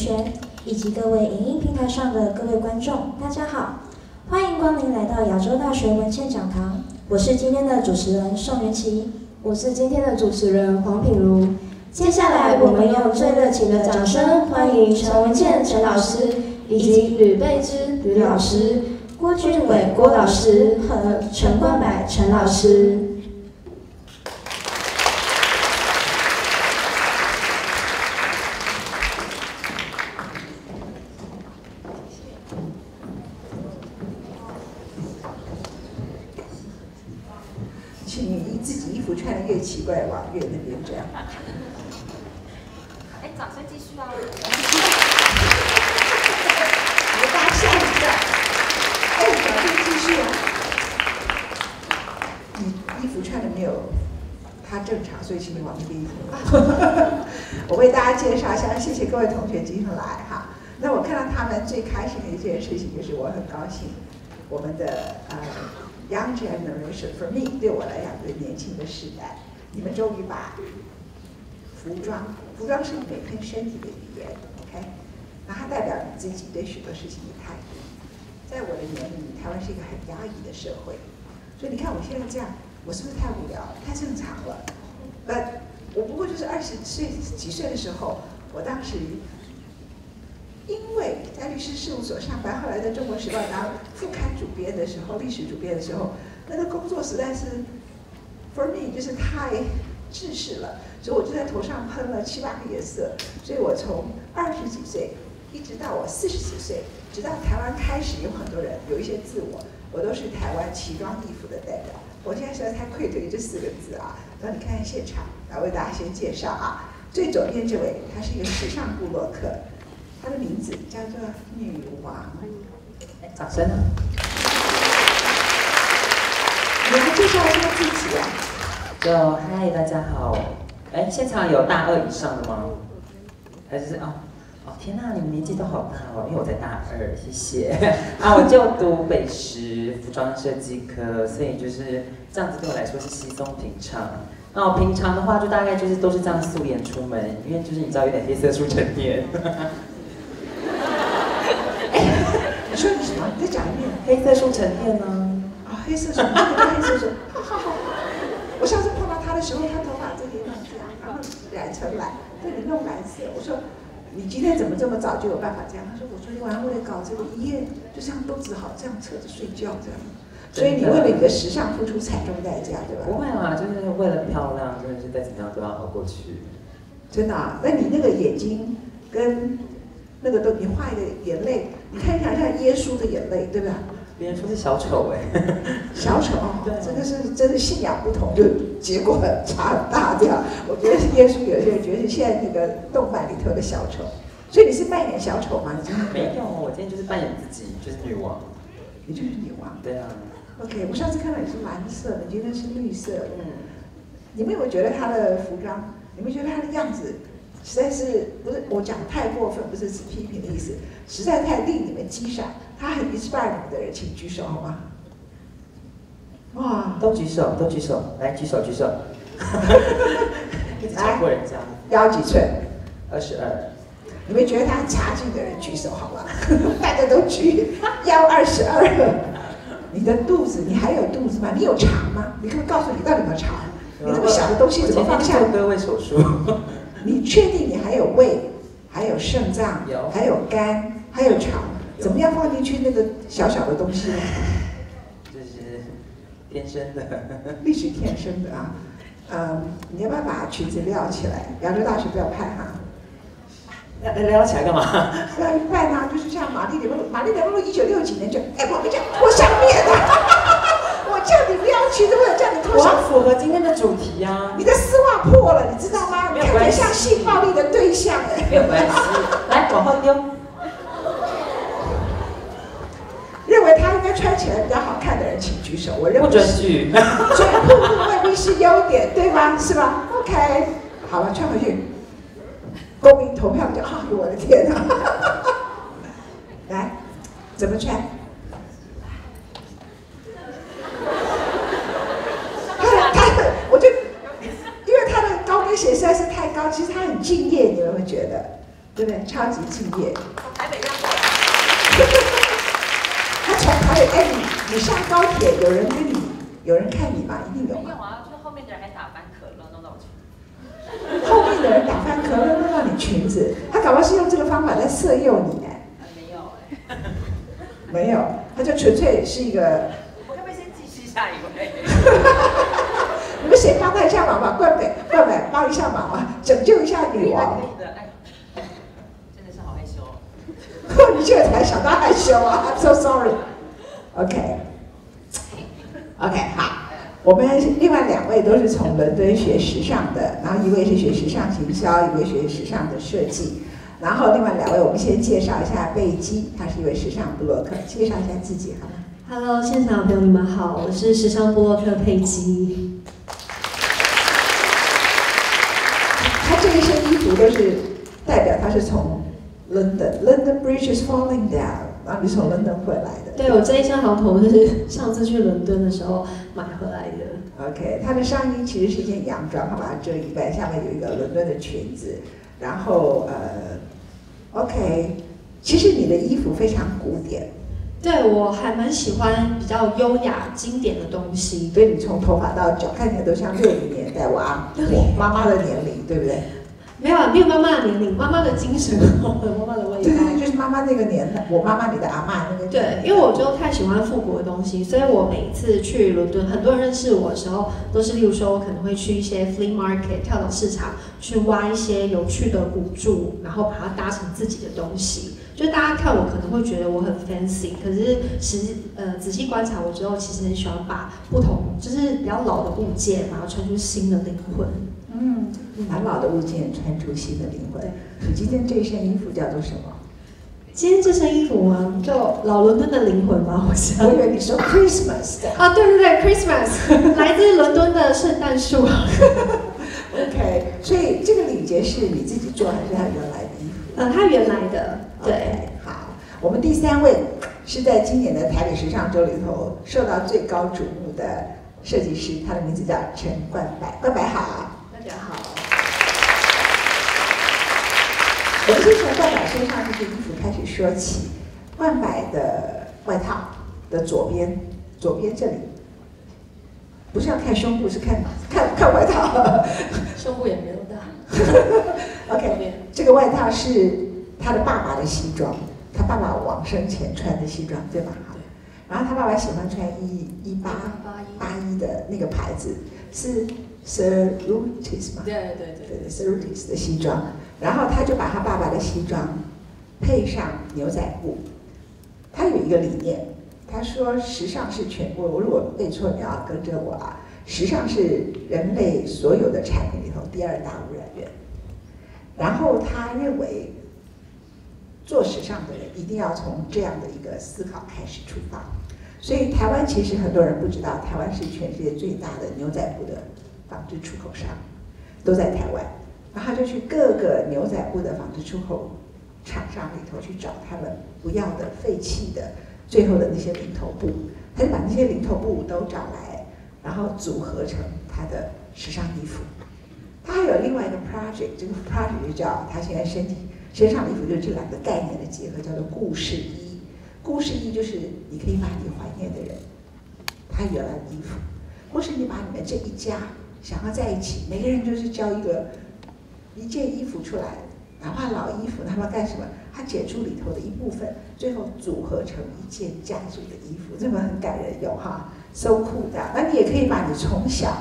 学，以及各位影音平台上的各位观众，大家好，欢迎光临来到亚洲大学文献讲堂。我是今天的主持人宋元琪，我是今天的主持人黄品如。接下来，我们用最热情的掌声欢迎陈文健陈老师，以及吕贝芝吕老师、郭俊伟郭老师和陈冠柏陈老师。奇怪，往月那边这样。哎，掌声继续啊！我大家笑一下。哎，掌声继续啊！你衣服穿的没有他正常，所以请你往那边走。我为大家介绍一下，谢谢各位同学今天来哈。那我看到他们最开心的一件事情，就是我很高兴，我们的呃 young generation for me 对我来讲，对年轻的时代。你们终于把服装，服装是每天身体的语言，OK？那它代表你自己对许多事情的态度。在我的眼里，台湾是一个很压抑的社会，所以你看我现在这样，我是不是太无聊、太正常了？呃，我不过就是二十岁几岁的时候，我当时因为在律师事务所上班，后来在中国时报当副刊主编的时候，历史主编的时候，那个工作实在是。For me，就是太制式了，所以我就在头上喷了七八个颜色。所以我从二十几岁一直到我四十几岁，直到台湾开始有很多人有一些自我，我都是台湾奇装异服的代表。我现在实在太愧对这四个字啊！那你看看现场，来为大家先介绍啊。最左边这位，他是一个时尚部落客，他的名字叫做女王。掌声。你来介绍一下自己啊！就嗨，大家好。哎，现场有大二以上的吗？还是哦哦，天哪，你们年纪都好大哦，因为我在大二，谢谢。啊，我就读北师服装设计科，所以就是这样子对我来说是稀松平常。那我平常的话，就大概就是都是这样素颜出门，因为就是你知道有点黑色素沉淀。你说你什么？你再讲一遍。黑色素沉淀呢？黑色素，黑色素，哈哈哈！我上次碰到他的时候，他头发这里弄这样，然后染成蓝，这里弄蓝色。我说，你今天怎么这么早就有办法这样？他说，我昨天晚上为了搞这个一夜，就这样都只好这样侧着睡觉这样。所以你为了你的时尚付出惨重代价，对吧？不会啊，就是为了漂亮，真的是再怎么样都要熬过去。真的啊？那你那个眼睛跟那个都，你画一个眼泪，你看一下像耶稣的眼泪，对吧？别人说是小丑哎，小丑，对，这个是真的信仰不同，就结果 差很大这样。我觉得是耶稣，有些人觉得是现在那个动漫里头的小丑，所以你是扮演小丑吗？你今天没有，我今天就是扮演自己，就是女王。你就是女王。对啊。OK，我上次看到你是蓝色的，今天是绿色。嗯。你们有没有觉得他的服装？你们觉得他的样子实在是不是我讲太过分，不是指批评的意思，实在太令你们激赏。他很 inspire 你们的人，请举手好吗？哇，都举手，都举手，来举手举手。超过人家。腰几寸？二十二。你们觉得他很差劲的人举手好吗？大家都举，腰二十二。你的肚子，你还有肚子吗？你有肠吗？你可不可以告诉你到底有没有肠？你那么小的东西怎么放下？割胃手术。你确定你还有胃，还有肾脏，还有肝，还有肠？怎么样放进去那个小小的东西呢？这是天生的，必须天生的啊！嗯，你要不要把裙子撩起来？扬州大学不要拍哈。撩撩起来干嘛？要拜他，就是像玛丽莲梦露，玛丽莲梦露一九六几年就哎，我跟你讲，脱上面的，我叫你撩裙子，我叫你脱上。我符合今天的主题呀。你的丝袜破了，你知道吗？没有关系。像性暴力的对象哎。没有关系。来，往后丢。认为他应该穿起来比较好看的人，请举手。我认为不准举，所以酷酷未必是优点，对吗？是吧？OK，好了，穿回去。公民投票就啊，我的天哪！来，怎么穿？他他，我就因为他的高跟鞋实在是太高，其实他很敬业，你们会觉得，对不对？超级敬业。从台北让过来。哎，你你上高铁有人跟你，有人看你吗？一定有没有啊，就是后面的人还打翻可乐弄到我裙子。后面的人打翻可乐弄到你裙子，他搞不好是用这个方法在色诱你哎。没有哎。没有，他就纯粹是一个。我可不可以先继续下一位？你们谁帮他一下忙吧？冠冕，冠冕帮一下忙吧，拯救一下女王。真的是好害羞、哦 你这个才想到害羞啊！I'm so sorry. OK, OK，好。我们另外两位都是从伦敦学时尚的，然后一位是学时尚行销，一位学时尚的设计。然后另外两位，我们先介绍一下贝基，他是一位时尚布洛克，介绍一下自己好吗？Hello，现场的朋友你们好，我是时尚布洛克佩基。他这一身衣服都是代表他是从。London, London Bridge is falling down。然后你从 London 回来的。对，我这一身行头是 上次去伦敦的时候买回来的。OK，它的上衣其实是一件洋装，它把它遮一半，下面有一个伦敦的裙子。然后呃，OK，其实你的衣服非常古典。对，我还蛮喜欢比较优雅、经典的东西。所以你从头发到脚看起来都像六零年代哇，我妈妈的年龄，对不对？没有啊，没有妈妈的年龄，妈妈的精神和妈妈的味道。对对对，就是妈妈那个年代，我妈妈你的阿妈那个。对，因为我就太喜欢复古的东西，所以我每一次去伦敦，很多人认识我的时候，都是例如说我可能会去一些 flea market 跳蚤市场，去挖一些有趣的古著，然后把它搭成自己的东西。就大家看我可能会觉得我很 fancy，可是其实呃仔细观察我之后，其实很喜欢把不同就是比较老的物件，把它穿出新的灵魂。嗯，把老的物件穿出新的灵魂。你今天这身衣服叫做什么？今天这身衣服吗？叫老伦敦的灵魂吗？我想。我以为你说 Christmas 的。啊，对对对，Christmas，来自伦敦的圣诞树。OK，所以这个礼节是你自己做还是他原来的衣服？呃，他原来的。对，好，我们第三位是在今年的台北时尚周里头受到最高瞩目的设计师，他的名字叫陈冠柏。冠柏好。大家好，我们先从冠柏身上这件衣服开始说起。冠柏的外套的左边，左边这里，不是要看胸部，是看看看外套。胸部也没有大。OK，这个外套是他的爸爸的西装，他爸爸往生前穿的西装，对吧？对。然后他爸爸喜欢穿一一八八一的那个牌子，是。Sir Rutis 嘛，对对对对，Sir Rutis 的西装，然后他就把他爸爸的西装配上牛仔裤。他有一个理念，他说时尚是全国，我如果背错你要跟着我啊。时尚是人类所有的产品里头第二大污染源。然后他认为做时尚的人一定要从这样的一个思考开始出发。所以台湾其实很多人不知道，台湾是全世界最大的牛仔裤的。纺织出口商都在台湾，然后他就去各个牛仔布的纺织出口厂商里头去找他们不要的废弃的最后的那些零头布，他就把那些零头布都找来，然后组合成他的时尚衣服。他还有另外一个 project，这个 project 就叫他现在身体身上的衣服就是这两个概念的结合，叫做故事衣。故事衣就是你可以把你怀念的人他原来的衣服，或是你把你们这一家。想要在一起，每个人就是交一个一件衣服出来，哪怕老衣服，他要干什么？他剪出里头的一部分，最后组合成一件家族的衣服，这么很感人，有哈，so cool 的。那你也可以把你从小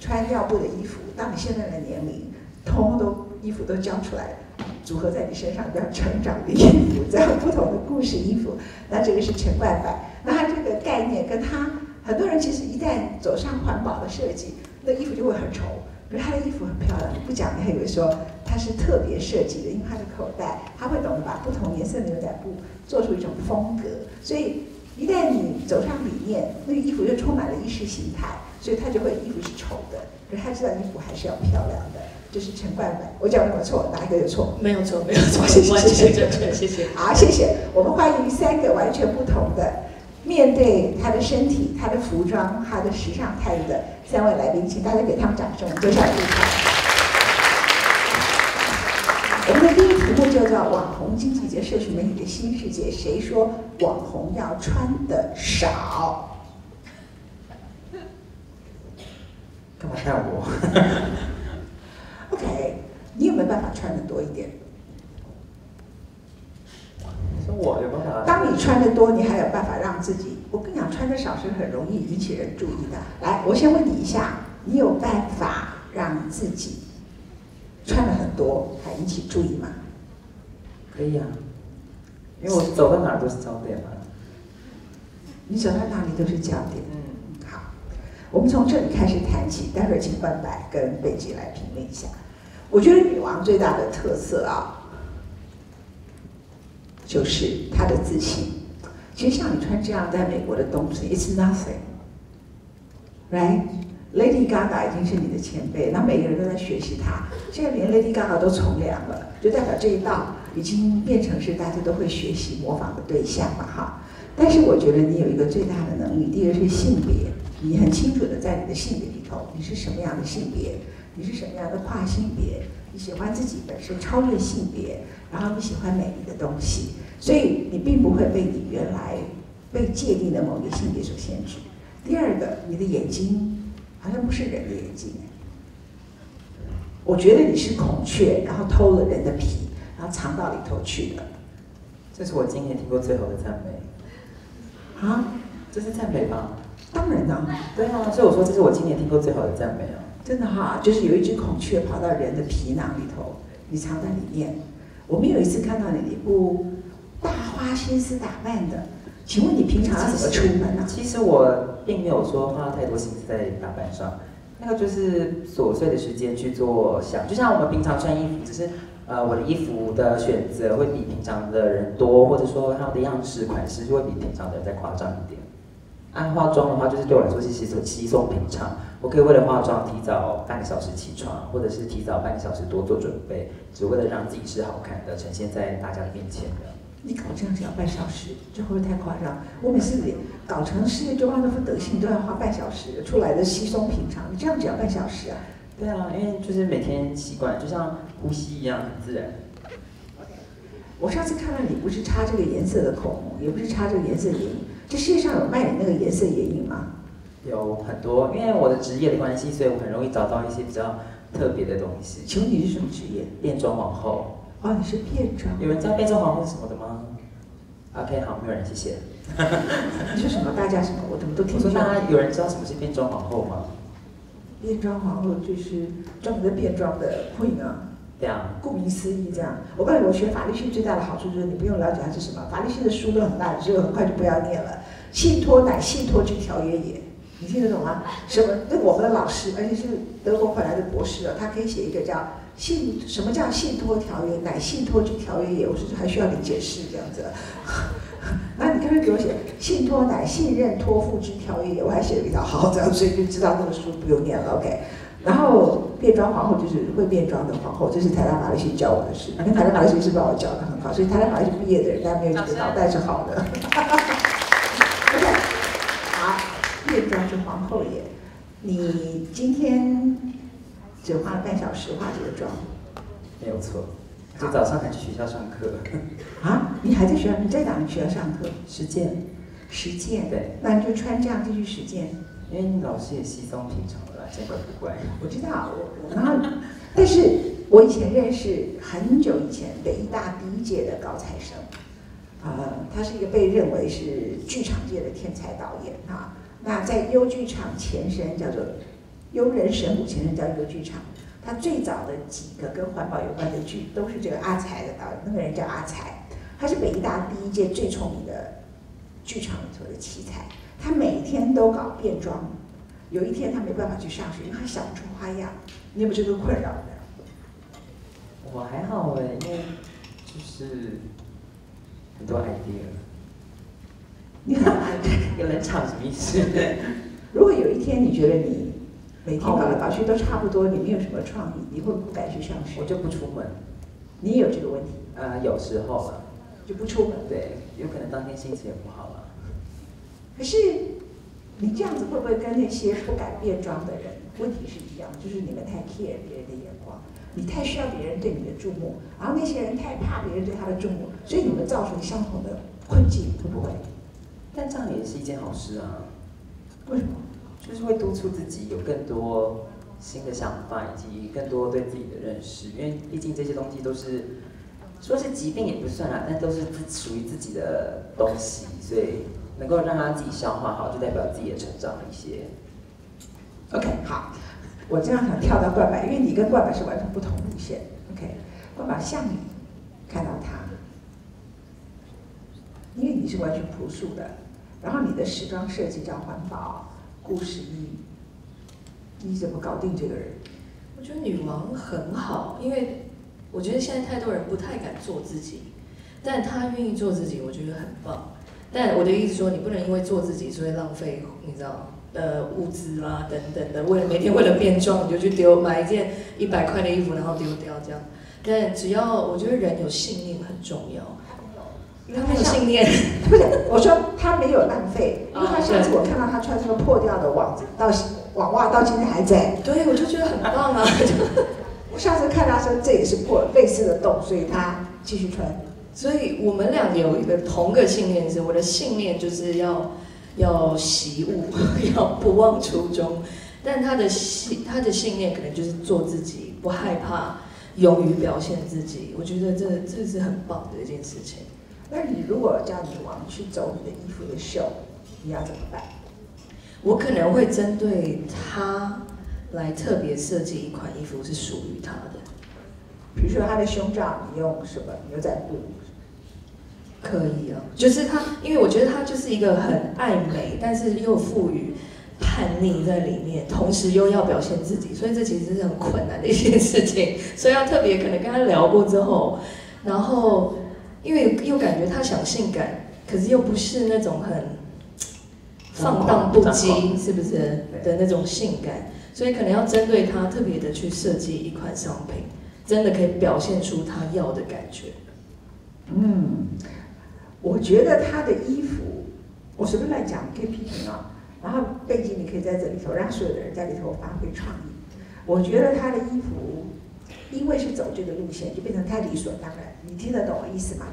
穿尿布的衣服，到你现在的年龄，通都衣服都交出来，组合在你身上，叫成长的衣服，这样不同的故事衣服。那这个是陈冠柏，那他这个概念跟他很多人其实一旦走上环保的设计。那衣服就会很丑，可是他的衣服很漂亮。不讲你还以为说他是特别设计的，因为他的口袋，他会懂得把不同颜色的牛仔布做出一种风格。所以一旦你走上理念，那个衣服就充满了意识形态，所以他就会衣服是丑的，可是他知道衣服还是要漂亮的。就是陈冠文，我讲没有错，哪一个有错？没有错，没有错，谢谢谢谢谢谢。好，谢谢。我们欢迎三个完全不同的。面对他的身体、他的服装、他的时尚态度的三位来宾，请大家给他们掌声，介绍一下。我们的第一题目就叫“网红经济学，社群媒体的新世界”。谁说网红要穿的少？干嘛看我？OK，你有没有办法穿的多一点？你说我有办法？当你穿的多，你还有办法让自己……我跟你讲，穿的少是很容易引起人注意的。来，我先问你一下，你有办法让自己穿的很多还引起注意吗？可以啊，因为我走到哪儿都是焦点嘛。你走到哪里都是焦点。嗯，好，我们从这里开始谈起，待会儿请冠白跟贝吉来评论一下。我觉得女王最大的特色啊，就是他的自信。其实像你穿这样在美国的东西，it's nothing，right？Lady Gaga 已经是你的前辈，那每个人都在学习她。现在连 Lady Gaga 都从良了，就代表这一道已经变成是大家都会学习模仿的对象了哈。但是我觉得你有一个最大的能力，第一个是性别，你很清楚的在你的性别里头，你是什么样的性别，你是什么样的跨性别，你喜欢自己本身超越性别，然后你喜欢美丽的东西，所以你并不会被你原来被界定的某一个性别所限制。第二个，你的眼睛好像不是人的眼睛，我觉得你是孔雀，然后偷了人的皮，然后藏到里头去的这是我今年听过最好的赞美。啊。这是赞美吗？当然啦、对啊，所以我说这是我今年听过最好的赞美啊。真的哈，就是有一只孔雀跑到人的皮囊里头，你藏在里面。我们有一次看到你一部大花心思打扮的，请问你平常怎么出门啊？其实我并没有说花太多心思在打扮上，那个就是琐碎的时间去做想，就像我们平常穿衣服，只是呃我的衣服的选择会比平常的人多，或者说它的样式款式就会比平常的人再夸张一点。按化妆的话，就是对我来说是稀松稀松平常，我可以为了化妆提早半个小时起床，或者是提早半个小时多做准备，只为了让自己是好看的，呈现在大家的面前的。你搞这样只要半小时，这会不会太夸张？我每次搞成世界周报那副德行都要花半小时，出来的稀松平常，你这样只要半小时啊？对啊，因为就是每天习惯，就像呼吸一样，很自然。我上次看到你不是擦这个颜色的口红，也不是擦这个颜色眼影，这世界上有卖你那个颜色眼影吗？有很多，因为我的职业的关系，所以我很容易找到一些比较特别的东西。请问你是什么职业？变装皇后，哦，你是变装。有人知道变装皇后是什么的吗？OK，好，没有人，谢谢。你说什么？大家什么？我怎么都听不懂。大家有人知道什么是变装皇后吗？变装皇后就是专门在变装的 queen 啊，对啊，顾名思义这样。我告诉你，我学法律系最大的好处就是你不用了解它是什么，法律系的书都很大，只有很快就不要念了。信托乃信托之条约也，你听得懂吗？什么？那我们的老师，而且是德国回来的博士啊，他可以写一个叫信什么叫信托条约？乃信托之条约也。我说还需要你解释这样子。那你刚才给我写信托乃信任托付之条约也，我还写的比较好，这样所以就知道那个书不用念了。OK。然后变装皇后就是会变装的皇后，这是台大法律系教我的事。反正台大法律系是把我教的很好，所以台大法律系毕业的人，大家没有几个脑袋是好的。OK，好，变装之皇后也，你今天只花了半小时化这个妆没有错。就早上还去学校上课，啊？你还在学校？你在哪里学校上课？实践。实践。对，那你就穿这样继续实践。因为老师也稀松平常的啦，见怪不怪。我知道，我我妈，但是我以前认识很久以前北医大第一届的高材生，呃，他是一个被认为是剧场界的天才导演啊。那在优剧场前身叫做优人神虎前身叫优剧场，他最早的几个跟环保有关的剧都是这个阿才的导演，那个人叫阿才，他是北大第一届最聪明的剧场里头的奇才，他每天都搞变装。有一天他没办法去上学，因为他想不出花样。你有没有这个困扰呢？我还好哎，因为就是很多 idea。你很爱有冷场什么意思？如果有一天你觉得你每天搞来搞去都差不多，你没有什么创意，你会不敢去上学我？就不出门。你也有这个问题，呃，有时候了，就不出门。对，有可能当天心情也不好了。可是你这样子会不会跟那些不敢变装的人问题是一样？就是你们太 care 别人的眼光。你太需要别人对你的注目，然后那些人太怕别人对他的注目，所以你们造成相同的困境，会不会？但这样也是一件好事啊，为什么？就是会督促自己有更多新的想法，以及更多对自己的认识。因为毕竟这些东西都是说是疾病也不算啦，但都是自属于自己的东西，所以能够让他自己消化好，就代表自己也成长了一些。OK，好，我这样想跳到冠柏，因为你跟冠柏是完全不同路线。OK，冠柏像你看到他，你是完全朴素的，然后你的时装设计叫环保、故事一，你怎么搞定这个人？我觉得女王很好，因为我觉得现在太多人不太敢做自己，但她愿意做自己，我觉得很棒。但我的意思说，你不能因为做自己，所以浪费，你知道，呃，物资啦等等的，为了每天为了变装，你就去丢买一件一百块的衣服，然后丢掉这样。但只要我觉得人有信念很重要，因为他没有信念，不是，我说他没有浪费，因为他啊上次我看到他穿这个破掉的网子，到网袜到今天还在。对我就觉得很棒啊。我上次看他说这也是破类似的洞，所以他继续穿。所以我们俩有一个同个信念是，我的信念就是要要习物，要不忘初衷。但他的信他的信念可能就是做自己，不害怕，勇于表现自己。我觉得这这是很棒的一件事情。那你如果叫女王去走你的衣服的秀，你要怎么办？我可能会针对她来特别设计一款衣服，是属于她的。比如说她的胸罩，你用什么牛仔布？可以哦，就是她，因为我觉得她就是一个很爱美，但是又赋予叛逆在里面，同时又要表现自己，所以这其实是很困难的一件事情。所以要特别可能跟他聊过之后，然后因为又感觉他想性感，可是又不是那种很放荡不羁，是不是的那种性感，所以可能要针对他特别的去设计一款商品，真的可以表现出他要的感觉。嗯，我觉得他的衣服，我随便乱讲，可以批评啊。然后背景你可以在这里头，让所有的人在里头发挥创意。我觉得他的衣服，因为是走这个路线，就变成太理所当然。你听得懂我意思吗？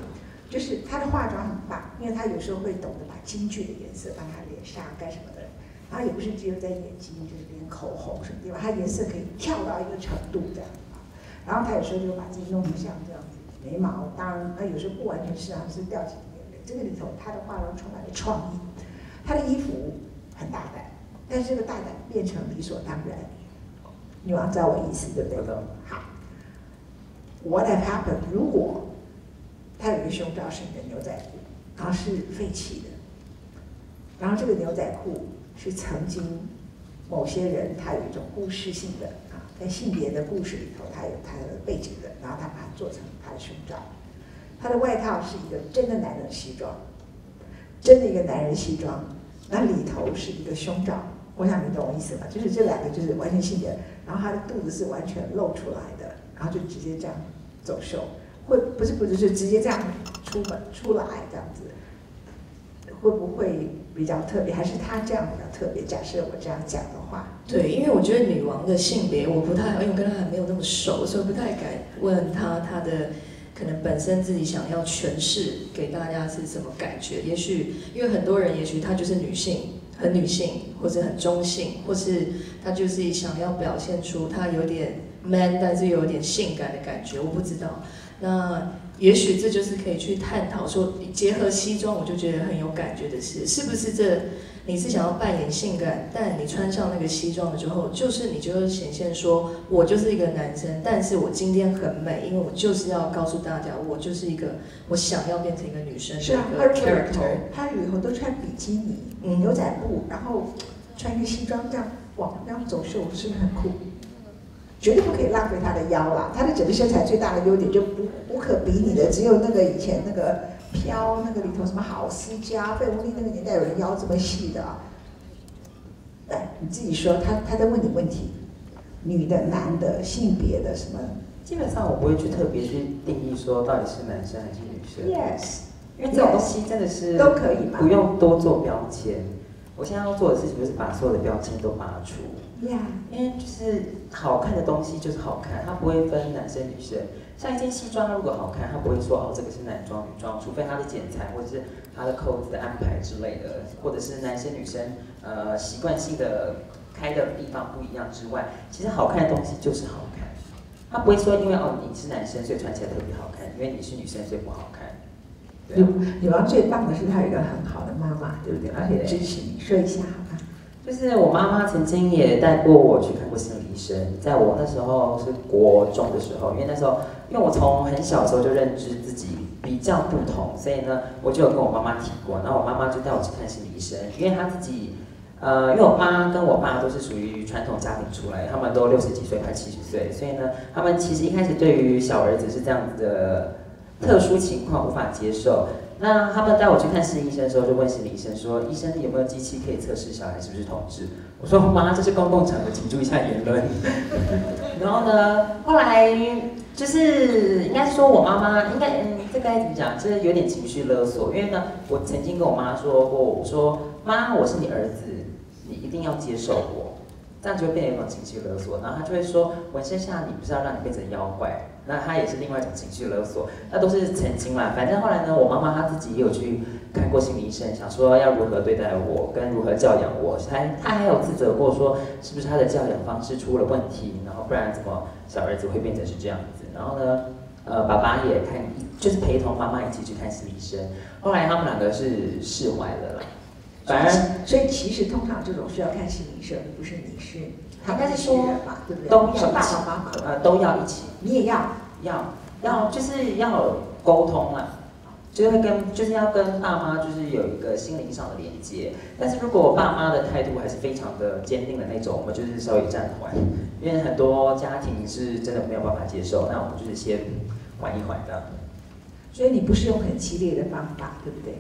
就是她的化妆很棒，因为她有时候会懂得把京剧的颜色放在脸上干什么的。然后也不是只有在眼睛，就是连口红什么地方，它颜色可以跳到一个程度这样啊。然后她有时候就把自己弄得像这样子。眉毛，当然，那有时候不完全是啊，是掉几个眼泪。这个里头，她的化妆充满了创意，她的衣服很大胆，但是这个大胆变成理所当然。女王知道我意思对不对？好，What have happened？如果他有一个胸罩是你的牛仔裤，然后是废弃的，然后这个牛仔裤是曾经某些人他有一种故事性的啊，在性别的故事里头，他有他的背景的，然后他把它做成他的胸罩。他的外套是一个真的男人西装，真的一个男人西装，那里头是一个胸罩。我想你懂我意思吧？就是这两个就是完全性别，然后他的肚子是完全露出来的，然后就直接这样走秀，会不是不是是直接这样出门出来这样子，会不会比较特别？还是他这样比较特别？假设我这样讲的话，对，因为我觉得女王的性别我不太，因为我跟她还没有那么熟，所以不太敢问她她的可能本身自己想要诠释给大家是什么感觉。也许因为很多人，也许她就是女性，很女性，或者很中性，或是她就是想要表现出她有点 man，但是又有点性感的感觉，我不知道。那也许这就是可以去探讨说，结合西装，我就觉得很有感觉的是，是不是这你是想要扮演性感，但你穿上那个西装了之后，就是你就会显现说，我就是一个男生，但是我今天很美，因为我就是要告诉大家，我就是一个我想要变成一个女生一个 character。他里头都穿比基尼、嗯牛仔布，然后穿一个西装这样往这样走秀，是不是很酷？绝对不可以浪费他的腰啦！他的整个身材最大的优点就不无可比拟的，只有那个以前那个飘那个里头什么郝思嘉、费雯丽那个年代有人腰这么细的啊。来，你自己说，他他在问你问题，女的、男的、性别的什么基本上我不会去特别去定义说到底是男生还是女生，？Yes，因为这种东西真的是都可以嘛不用多做标签。我现在要做的事情就是把所有的标签都拔除，呀，因为就是好看的东西就是好看，它不会分男生女生。像一件西装，如果好看，它不会说哦这个是男装女装，除非它的剪裁或者是它的扣子的安排之类的，或者是男生女生呃习惯性的开的地方不一样之外，其实好看的东西就是好看。它不会说因为哦你是男生所以穿起来特别好看，因为你是女生所以不好看。对啊女女王最棒的是她有一个很好的妈妈，对不对？而且支持你，说一下？就是我妈妈曾经也带过我去看过心理医生，在我那时候是国中的时候，因为那时候因为我从很小时候就认知自己比较不同，所以呢我就有跟我妈妈提过，然后我妈妈就带我去看心理医生，因为她自己。呃，因为我妈跟我爸都是属于传统家庭出来，他们都六十几岁快七十岁，所以呢，他们其实一开始对于小儿子是这样子的特殊情况无法接受。那他们带我去看心理医生的时候，就问心理医生说：“医生有没有机器可以测试小孩是不是同志？”我说：“妈，这是公共场合，请注意一下言论。”然后呢，后来就是应该是说我妈妈应该嗯，这该怎么讲？这有点情绪勒索，因为呢，我曾经跟我妈说过，我说：“妈，我是你儿子，你一定要接受我。”这样就会变成一种情绪勒索，然后他就会说：“纹身下你不是要让你变成妖怪。”那他也是另外一种情绪勒索，那都是曾经啦。反正后来呢，我妈妈她自己也有去看过心理医生，想说要如何对待我，跟如何教养我。还她还有自责过说，是不是她的教养方式出了问题，然后不然怎么小儿子会变成是这样子？然后呢，呃，爸爸也看，就是陪同妈妈一起去看心理医生。后来他们两个是释怀了啦。反而所以其实通常这种需要看心理医生，不是你是应该是说人嘛，对不对？都要是爸爸妈妈，呃都要一起。你也要。要要就是要沟通啦，就是会跟就是要跟爸妈就是有一个心灵上的连接。但是如果我爸妈的态度还是非常的坚定的那种，我们就是稍微暂缓，因为很多家庭是真的没有办法接受，那我们就是先缓一缓的。所以你不是用很激烈的方法，对不对？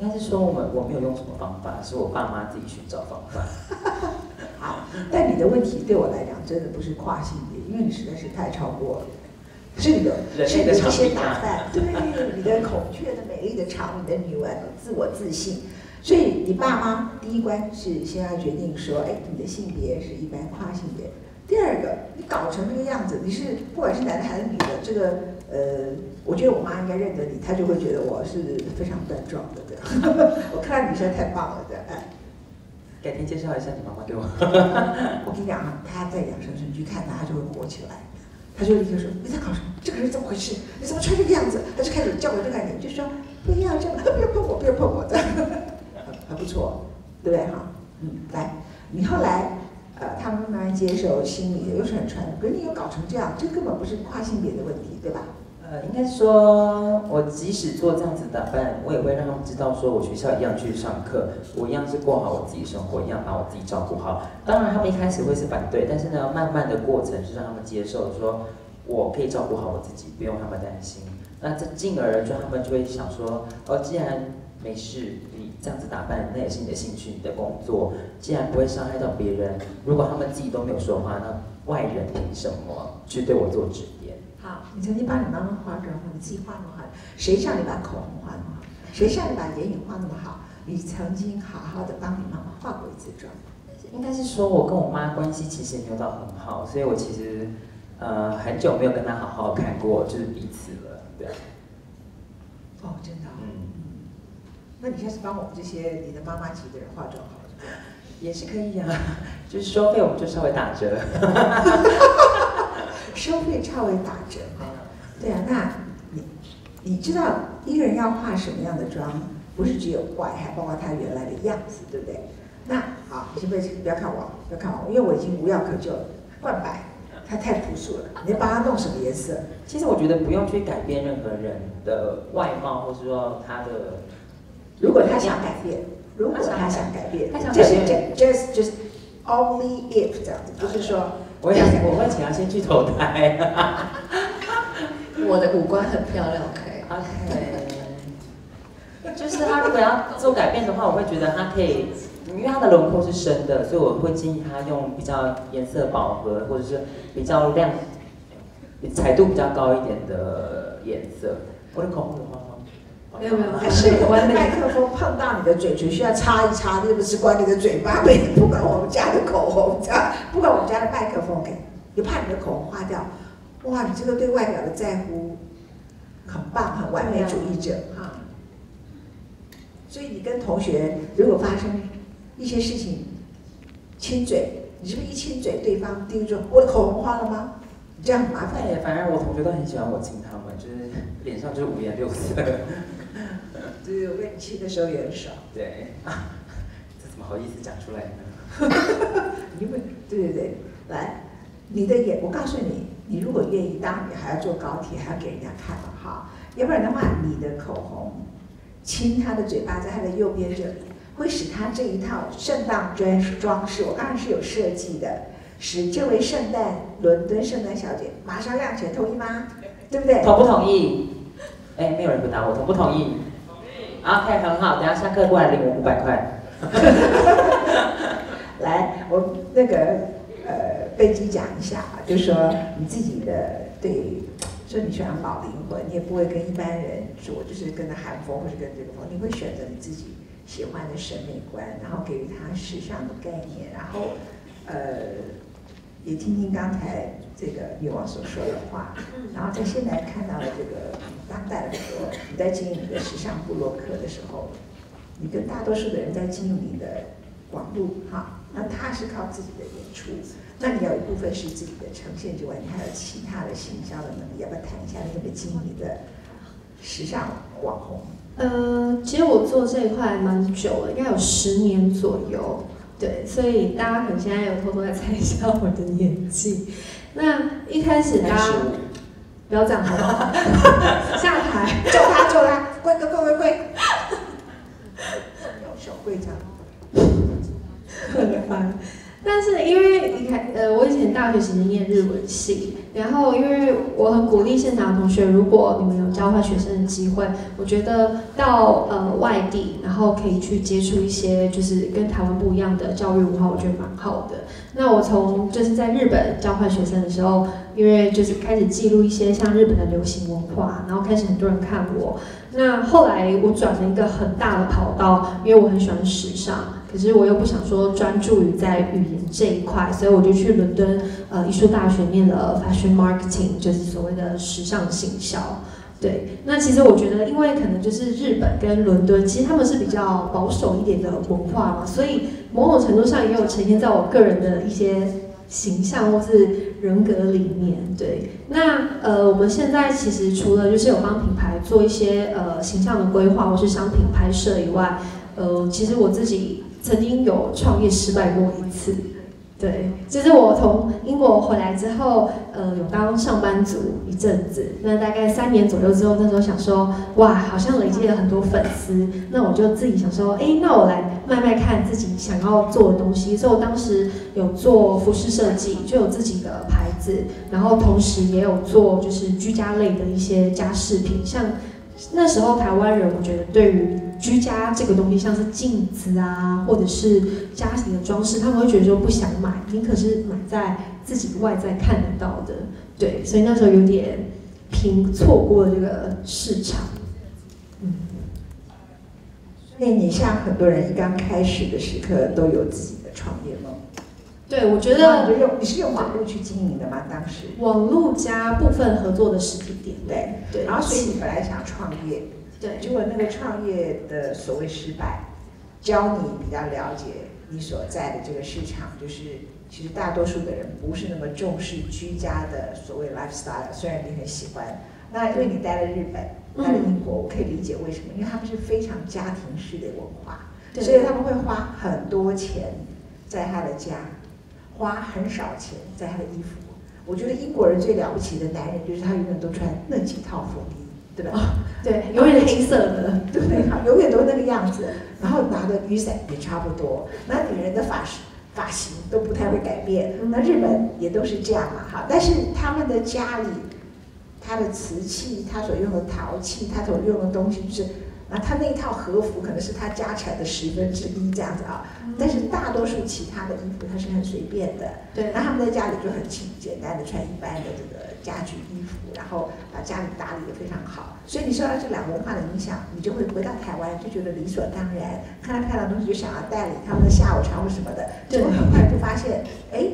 应该是说我们我没有用什么方法，是我爸妈自己寻找方法。好，但你的问题对我来讲真的不是跨性别，因为你实在是太超过了。是你的，人是你的这些打扮，对，你的孔雀的美丽的长，你的女人自我自信，所以你爸妈第一关是先要决定说，哎，你的性别是一般跨性别。第二个，你搞成那个样子，你是不管是男的还是女的，这个呃，我觉得我妈应该认得你，她就会觉得我是非常端庄的，对。我看到你实在太棒了，对，哎。改天介绍一下你妈妈给我。我跟你讲啊，她在养生你去看她，她就会火起来，她就立刻说：“你在搞什么？这个人怎么回事？你怎么穿这个样子？”她就开始叫我这个脸，就说：“不要这样，不要碰我，不要碰我。”这样还不错，对不对？哈，嗯，来，你后来呃，他们慢慢接受心理的，又是很传统，可是你又搞成这样，这根本不是跨性别的问题，对吧？呃，应该说，我即使做这样子打扮，我也会让他们知道，说我学校一样去上课，我一样是过好我自己生活，一样把我自己照顾好。当然，他们一开始会是反对，但是呢，慢慢的过程是让他们接受，说我可以照顾好我自己，不用他们担心。那这进而就他们就会想说，哦，既然没事，你这样子打扮，那也是你的兴趣，你的工作，既然不会伤害到别人，如果他们自己都没有说话，那外人凭什么去对我做指你曾经把你妈妈化妆吗？你自己画那么好，谁叫你把口红画那么好？谁叫你把眼影画那么好？你曾经好好的帮你妈妈化过一次妆。应该是说，我跟我妈关系其实也没有到很好，所以我其实呃很久没有跟她好好看过，就是彼此了，对。哦，真的、哦。嗯，那你下次帮我们这些你的妈妈级的人化妆好了。也是可以呀、就是收费我们就稍微打折。收费差微打折哈。对啊，那你你知道一个人要化什么样的妆，不是只有怪，还包括他原来的样子，对不对？那好，你先不要不要看我，不要看我，因为我已经无药可救了，冠白，它太朴素了，你要帮他弄什么颜色？其实我觉得不用去改变任何人的外貌，或是说他的，如果他想改变，如果他想改变，他想就是 just just only if 这样子，不是说我想我会请他先去投胎。我的五官很漂亮，OK。OK，就是他如果要做改变的话，我会觉得他可以，因为他的轮廓是深的，所以我会建议他用比较颜色饱和，或者是比较亮、彩度比较高一点的颜色。我的口红有画吗？好没有没有，还是完美。麦克风碰到你的嘴唇需要擦一擦，是不是关你的嘴巴？不不管我们家的口红，这 样不管我们家的麦克风也怕你的口红花掉。哇，你这个对外表的在乎很棒，很完美主义者哈。所以你跟同学如果发生一些事情，亲嘴，你是不是一亲嘴，对方盯住我的口红花了吗？这样很麻烦。耶，反正我同学都很喜欢我亲他们，就是脸上就是五颜六色。对，我跟你亲的时候也很少。对啊，这怎么好意思讲出来呢？因 为对对对，来，你的眼，我告诉你，你如果愿意，当你还要坐高铁，还要给人家看嘛，哈。要不然的话，你的口红亲他的嘴巴，在他的右边这里，会使他这一套圣诞装装饰，我当然是有设计的，使这位圣诞伦敦圣诞小姐马上亮起来，同意吗？对不对？同不同意？哎，没有人回答我，同不同意？OK，很好，等下下课过来领我五百块。来，我那个呃，贝基讲一下啊，就说你自己的对，说你喜欢老灵魂，你也不会跟一般人做，就是跟着韩风或者跟这个风，你会选择你自己喜欢的审美观，然后给予他时尚的概念，然后呃，也听听刚才这个女王所说的话，然后在现在看到了这个当代的说你在经营你的时尚部落客的时候，你跟大多数的人在经营你的网络哈。那他是靠自己的演出，那你有一部分是自己的呈现之外，你还有其他的行销的能力，要不要谈一下你怎么经营的时尚网红？呃，其实我做这一块蛮久了，应该有十年左右，对，所以大家可能现在有偷偷在猜一下我的年纪。那一开始大家不要这样好不好？下台，救他救他，跪跪跪跪跪，有手跪着。很烦，但是因为你看，呃，我以前大学其实念日文系，然后因为我很鼓励现场的同学，如果你们有交换学生的机会，我觉得到呃外地，然后可以去接触一些就是跟台湾不一样的教育文化，我觉得蛮好的。那我从就是在日本交换学生的时候，因为就是开始记录一些像日本的流行文化，然后开始很多人看我。那后来我转了一个很大的跑道，因为我很喜欢时尚。可是我又不想说专注于在语言这一块，所以我就去伦敦呃艺术大学念了 fashion marketing，就是所谓的时尚行销。对，那其实我觉得，因为可能就是日本跟伦敦，其实他们是比较保守一点的文化嘛，所以某种程度上也有呈现在我个人的一些形象或是人格里面。对，那呃我们现在其实除了就是有帮品牌做一些呃形象的规划或是商品拍摄以外，呃其实我自己。曾经有创业失败过一次，对，就是我从英国回来之后，呃，有当上班族一阵子，那大概三年左右之后，那时候想说，哇，好像累积了很多粉丝，那我就自己想说，哎，那我来卖卖看自己想要做的东西，所以我当时有做服饰设计，就有自己的牌子，然后同时也有做就是居家类的一些家饰品，像那时候台湾人，我觉得对于居家这个东西，像是镜子啊，或者是家庭的装饰，他们会觉得说不想买，你可是买在自己外在看得到的，对，所以那时候有点拼错过了这个市场。嗯，所以你像很多人一刚开始的时刻都有自己的创业梦。对，我觉得你用你是用网络去经营的吗？当时。网络加部分合作的实体店，对对，然后所以你本来想创业。对，结果那个创业的所谓失败，教你比较了解你所在的这个市场，就是其实大多数的人不是那么重视居家的所谓 lifestyle，虽然你很喜欢，那因为你待了日本，待了英国，我可以理解为什么，因为他们是非常家庭式的文化，所以他们会花很多钱在他的家，花很少钱在他的衣服。我觉得英国人最了不起的男人就是他永远都穿那几套风衣。对吧？对，永远黑色的，对不对？永远都那个样子，然后拿的雨伞也差不多。那女人的发型发型都不太会改变。那日本也都是这样嘛，哈。但是他们的家里，他的瓷器，他所用的陶器，他所用的东西，就是啊，他那套和服可能是他家产的十分之一这样子啊。但是大多数其他的衣服，他是很随便的。对。那他们在家里就很简简单的穿一般的这个。家居、衣服，然后把家里打理得非常好。所以你受到这两个文化的影响，你就会回到台湾就觉得理所当然，看到漂亮的东西就想要带领他们的下午茶或什么的，结果很快就发现，哎，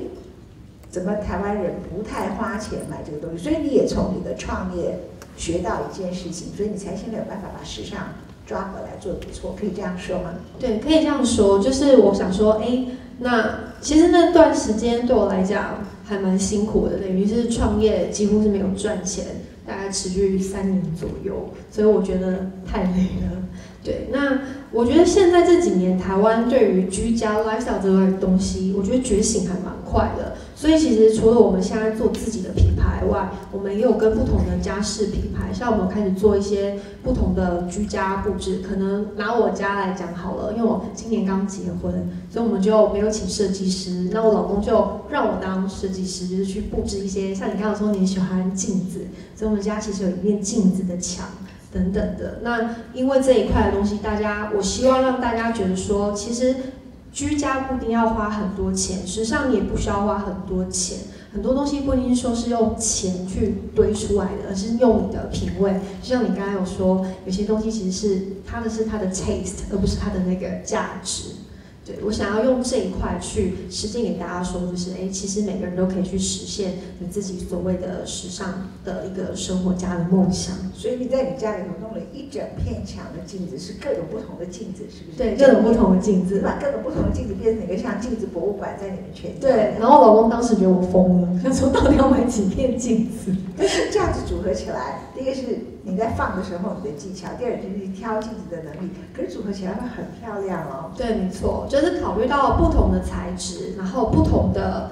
怎么台湾人不太花钱买这个东西？所以你也从你的创业学到一件事情，所以你才现在有办法把时尚抓回来做的不错，可以这样说吗？对，可以这样说，就是我想说，哎，那其实那段时间对我来讲还蛮辛苦的，等于是创业几乎是没有赚钱，大概持续三年左右，所以我觉得太累了。对，那我觉得现在这几年台湾对于居家 lifestyle 这个东西，我觉得觉醒还蛮快的。所以其实除了我们现在做自己的品牌外，我们也有跟不同的家饰品牌，像我们开始做一些不同的居家布置。可能拿我家来讲好了，因为我今年刚结婚，所以我们就没有请设计师。那我老公就让我当设计师，就是去布置一些像你刚刚说你喜欢镜子，所以我们家其实有一面镜子的墙等等的。那因为这一块的东西，大家我希望让大家觉得说，其实。居家不一定要花很多钱，时尚你也不需要花很多钱。很多东西不一定说是用钱去堆出来的，而是用你的品味。就像你刚刚有说，有些东西其实是它的是它的 taste，而不是它的那个价值。对我想要用这一块去实践给大家说，就是哎，其实每个人都可以去实现你自己所谓的时尚的一个生活家的梦想。所以你在你家里头弄了一整片墙的镜子，是各种不同的镜子，是不是？对，各种不同的镜子，把各种不同的镜子变成一个像镜子博物馆，在你们全家。对，然后我老公当时觉得我疯了，他说到底要买几片镜子？但是这样子组合起来，第一个是。你在放的时候，你的技巧；第二就是挑镜子的能力，可是组合起来会很漂亮哦。对，没错，就是考虑到不同的材质，然后不同的，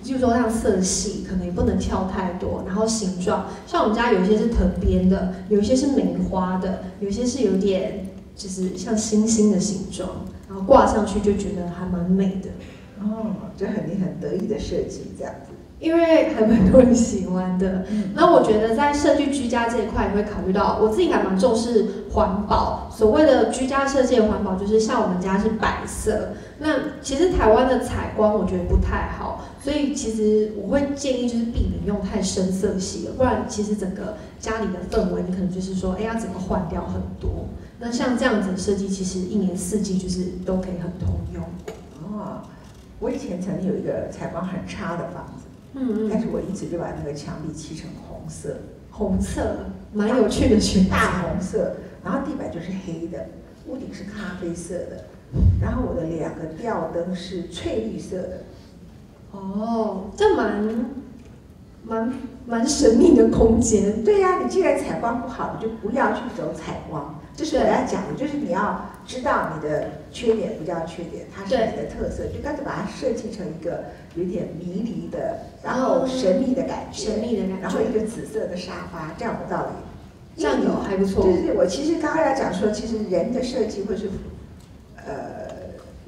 就是说像色系，可能也不能挑太多，然后形状，像我们家有一些是藤编的，有一些是梅花的，有些是有点就是像星星的形状，然后挂上去就觉得还蛮美的。哦，就很你很得意的设计这样子。因为还蛮多人喜欢的，那我觉得在设计居家这一块，也会考虑到我自己还蛮重视环保。所谓的居家设计的环保，就是像我们家是白色，那其实台湾的采光我觉得不太好，所以其实我会建议就是避免用太深色系的，不然其实整个家里的氛围，你可能就是说，哎，要整个换掉很多。那像这样子的设计，其实一年四季就是都可以很通用。哦，我以前曾经有一个采光很差的房子。嗯，但是我一直就把那个墙壁漆成红色，红色，蛮有趣的选大红色，然后地板就是黑的，屋顶是咖啡色的，然后我的两个吊灯是翠绿色的。哦，这蛮蛮蛮神秘的空间。对呀，你既然采光不好，你就不要去走采光。这是我要讲的，就是你要知道你的缺点不叫缺点，它是你的特色，就干脆把它设计成一个有点迷离的，然后神秘的感觉，神秘的感觉，然后一个紫色的沙发，这样有道理。这样有还不错。对对对，我其实刚刚要讲说，其实人的设计或是呃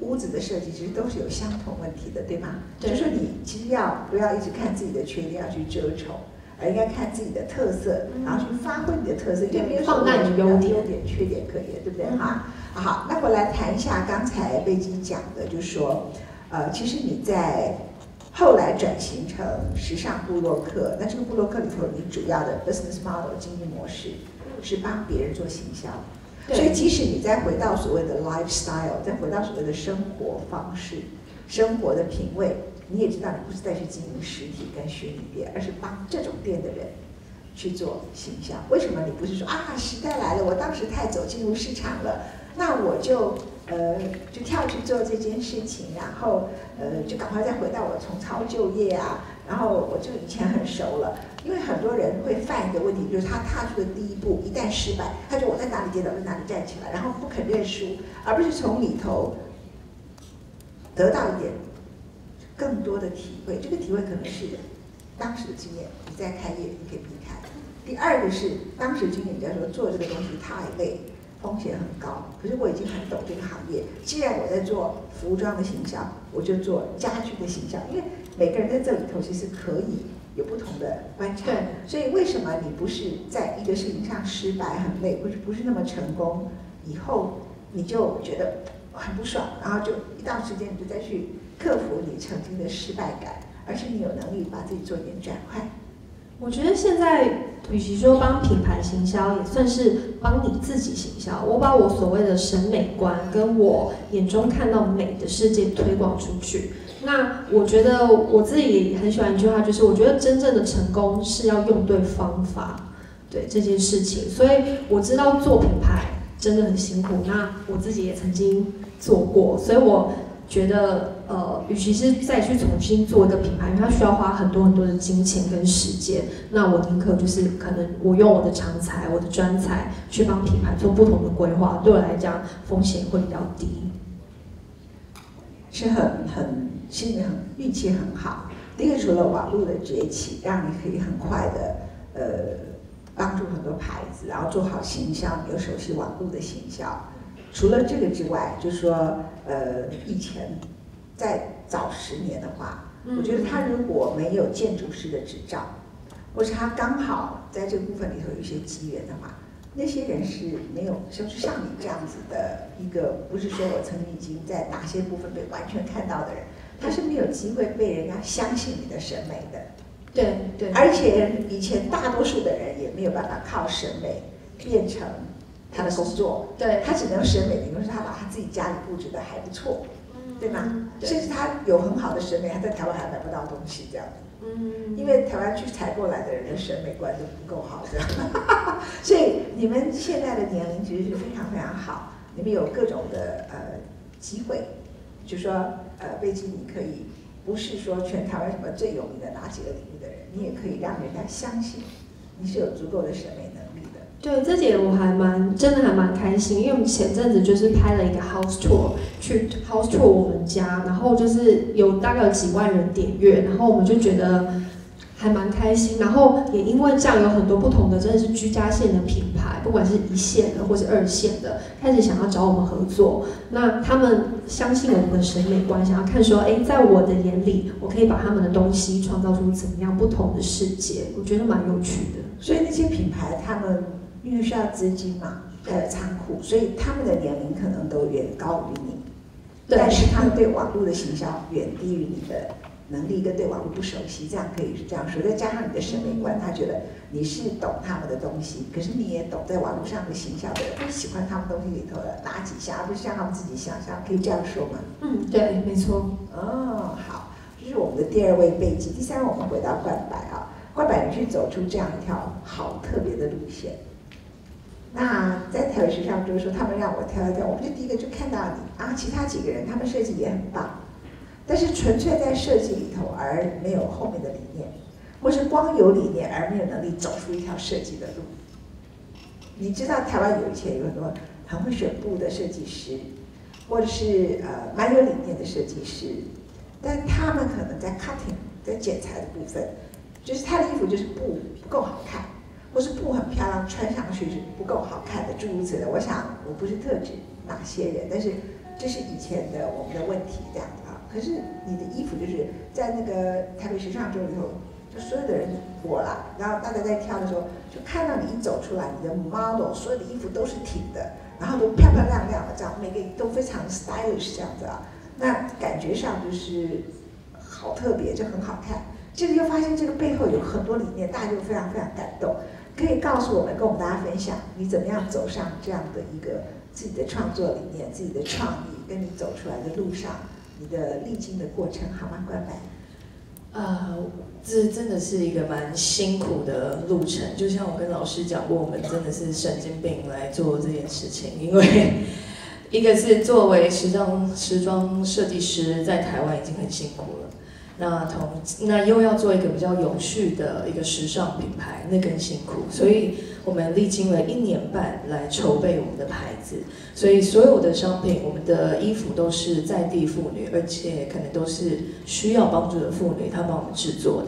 屋子的设计，其实都是有相同问题的，对吗？就说你其实要不要一直看自己的缺点，要去遮丑。而应该看自己的特色，然后去发挥你的特色，就没有放大你的优点、缺点可以，对不对？哈，好，那我来谈一下刚才贝基讲的，就是说，呃，其实你在后来转型成时尚布洛克，那这个布洛克里头，你主要的 business model 经营模式是帮别人做行销，所以即使你再回到所谓的 lifestyle，再回到所谓的生活方式、生活的品味。你也知道，你不是再去经营实体跟虚拟店，而是帮这种店的人去做形象。为什么你不是说啊，时代来了，我当时太早进入市场了，那我就呃就跳去做这件事情，然后呃就赶快再回到我重操旧业啊，然后我就以前很熟了。因为很多人会犯一个问题，就是他踏出的第一步一旦失败，他就我在哪里跌倒在哪里站起来，然后不肯认输，而不是从里头得到一点。更多的体会，这个体会可能是当时的经验。你再开业，你可以避开。第二个是当时经验，人家说做这个东西太累，风险很高。可是我已经很懂这个行业。既然我在做服装的形象，我就做家具的形象。因为每个人在这里头其实可以有不同的观察。所以为什么你不是在一个事情上失败很累，或者不是那么成功，以后你就觉得很不爽，然后就一到时间你就再去。克服你曾经的失败感，而是你有能力把自己做一点转换，我觉得现在与其说帮品牌行销，也算是帮你自己行销。我把我所谓的审美观跟我眼中看到美的世界推广出去。那我觉得我自己很喜欢一句话，就是我觉得真正的成功是要用对方法，对这件事情。所以我知道做品牌真的很辛苦，那我自己也曾经做过，所以我。觉得呃，与其是再去重新做一个品牌，它需要花很多很多的金钱跟时间，那我宁可就是可能我用我的长才、我的专才去帮品牌做不同的规划，对我来讲风险会比较低。是很很心里很运气很好。第一个，除了网络的崛起，让你可以很快的呃帮助很多牌子，然后做好行销，你又熟悉网络的行销。除了这个之外，就是说，呃，以前在早十年的话，我觉得他如果没有建筑师的执照，或是他刚好在这个部分里头有一些机缘的话，那些人是没有，就是像你这样子的一个，不是说我曾经已经在哪些部分被完全看到的人，他是没有机会被人家相信你的审美的。对对。而且以前大多数的人也没有办法靠审美变成。他的工作，对他只能审美，因为是他把他自己家里布置的还不错，对吗？甚至他有很好的审美，他在台湾还买不到东西这样。嗯，因为台湾去采购来的人的审美观都不够好，这样。所以你们现在的年龄其实是非常非常好，你们有各种的呃机会，就说呃贝基你可以不是说全台湾什么最有名的哪几个领域的人，你也可以让人家相信你是有足够的审美。对，这点我还蛮真的还蛮开心，因为我们前阵子就是拍了一个 house tour，去 house tour 我们家，然后就是有大概有几万人点阅，然后我们就觉得还蛮开心，然后也因为这样有很多不同的真的是居家线的品牌，不管是一线的或是二线的，开始想要找我们合作，那他们相信我们的审美观，想要看说，哎，在我的眼里，我可以把他们的东西创造出怎么样不同的世界，我觉得蛮有趣的。所以那些品牌他们。因为需要资金嘛，还有仓库，所以他们的年龄可能都远高于你，但是他们对网络的行销远低于你的能力跟对网络不熟悉，这样可以是这样说。再加上你的审美观，他觉得你是懂他们的东西，可是你也懂在网络上的行销的人喜欢他们东西里头的哪几项，而不是像他们自己想象，可以这样说吗？嗯，对，没错。哦，好，这是我们的第二位背景。第三，我们回到冠白啊，冠白你去走出这样一条好特别的路线。那在台北时尚周说，他们让我挑一挑，我们就第一个就看到你啊，其他几个人他们设计也很棒，但是纯粹在设计里头而没有后面的理念，或是光有理念而没有能力走出一条设计的路。你知道台湾有以前有很多很会选布的设计师，或者是呃蛮有理念的设计师，但他们可能在 cutting 在剪裁的部分，就是他的衣服就是布不够好看。或是布很漂亮，穿上去是不够好看的，诸如此类。我想我不是特指哪些人，但是这是以前的我们的问题这样啊。可是你的衣服就是在那个台北时尚周里头，就所有的人我啦，然后大家在挑的时候，就看到你一走出来，你的 model 所有的衣服都是挺的，然后都漂漂亮亮的这样，每个都非常 stylish 这样子啊。那感觉上就是好特别，就很好看。这个又发现这个背后有很多理念，大家就非常非常感动。可以告诉我们，跟我们大家分享，你怎么样走上这样的一个自己的创作理念、自己的创意，跟你走出来的路上，你的历经的过程，好吗？关白。啊，这真的是一个蛮辛苦的路程。就像我跟老师讲过，我们真的是神经病来做这件事情，因为 一个是作为时尚时装设计师，在台湾已经很辛苦了。那同那又要做一个比较有序的一个时尚品牌，那更辛苦。所以我们历经了一年半来筹备我们的牌子，所以所有的商品，我们的衣服都是在地妇女，而且可能都是需要帮助的妇女，她帮我们制作的。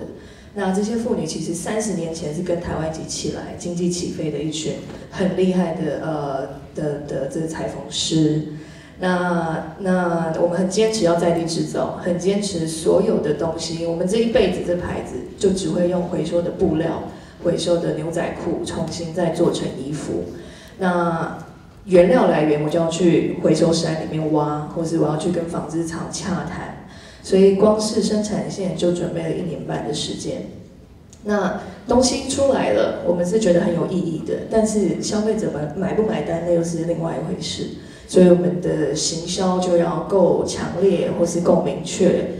那这些妇女其实三十年前是跟台湾一起起来，经济起飞的一群很厉害的呃的的这裁缝师。那那我们很坚持要在地制造，很坚持所有的东西。我们这一辈子这牌子就只会用回收的布料、回收的牛仔裤重新再做成衣服。那原料来源我就要去回收山里面挖，或是我要去跟纺织厂洽谈。所以光是生产线就准备了一年半的时间。那东西出来了，我们是觉得很有意义的，但是消费者买买不买单，那又是另外一回事。所以我们的行销就要够强烈，或是够明确。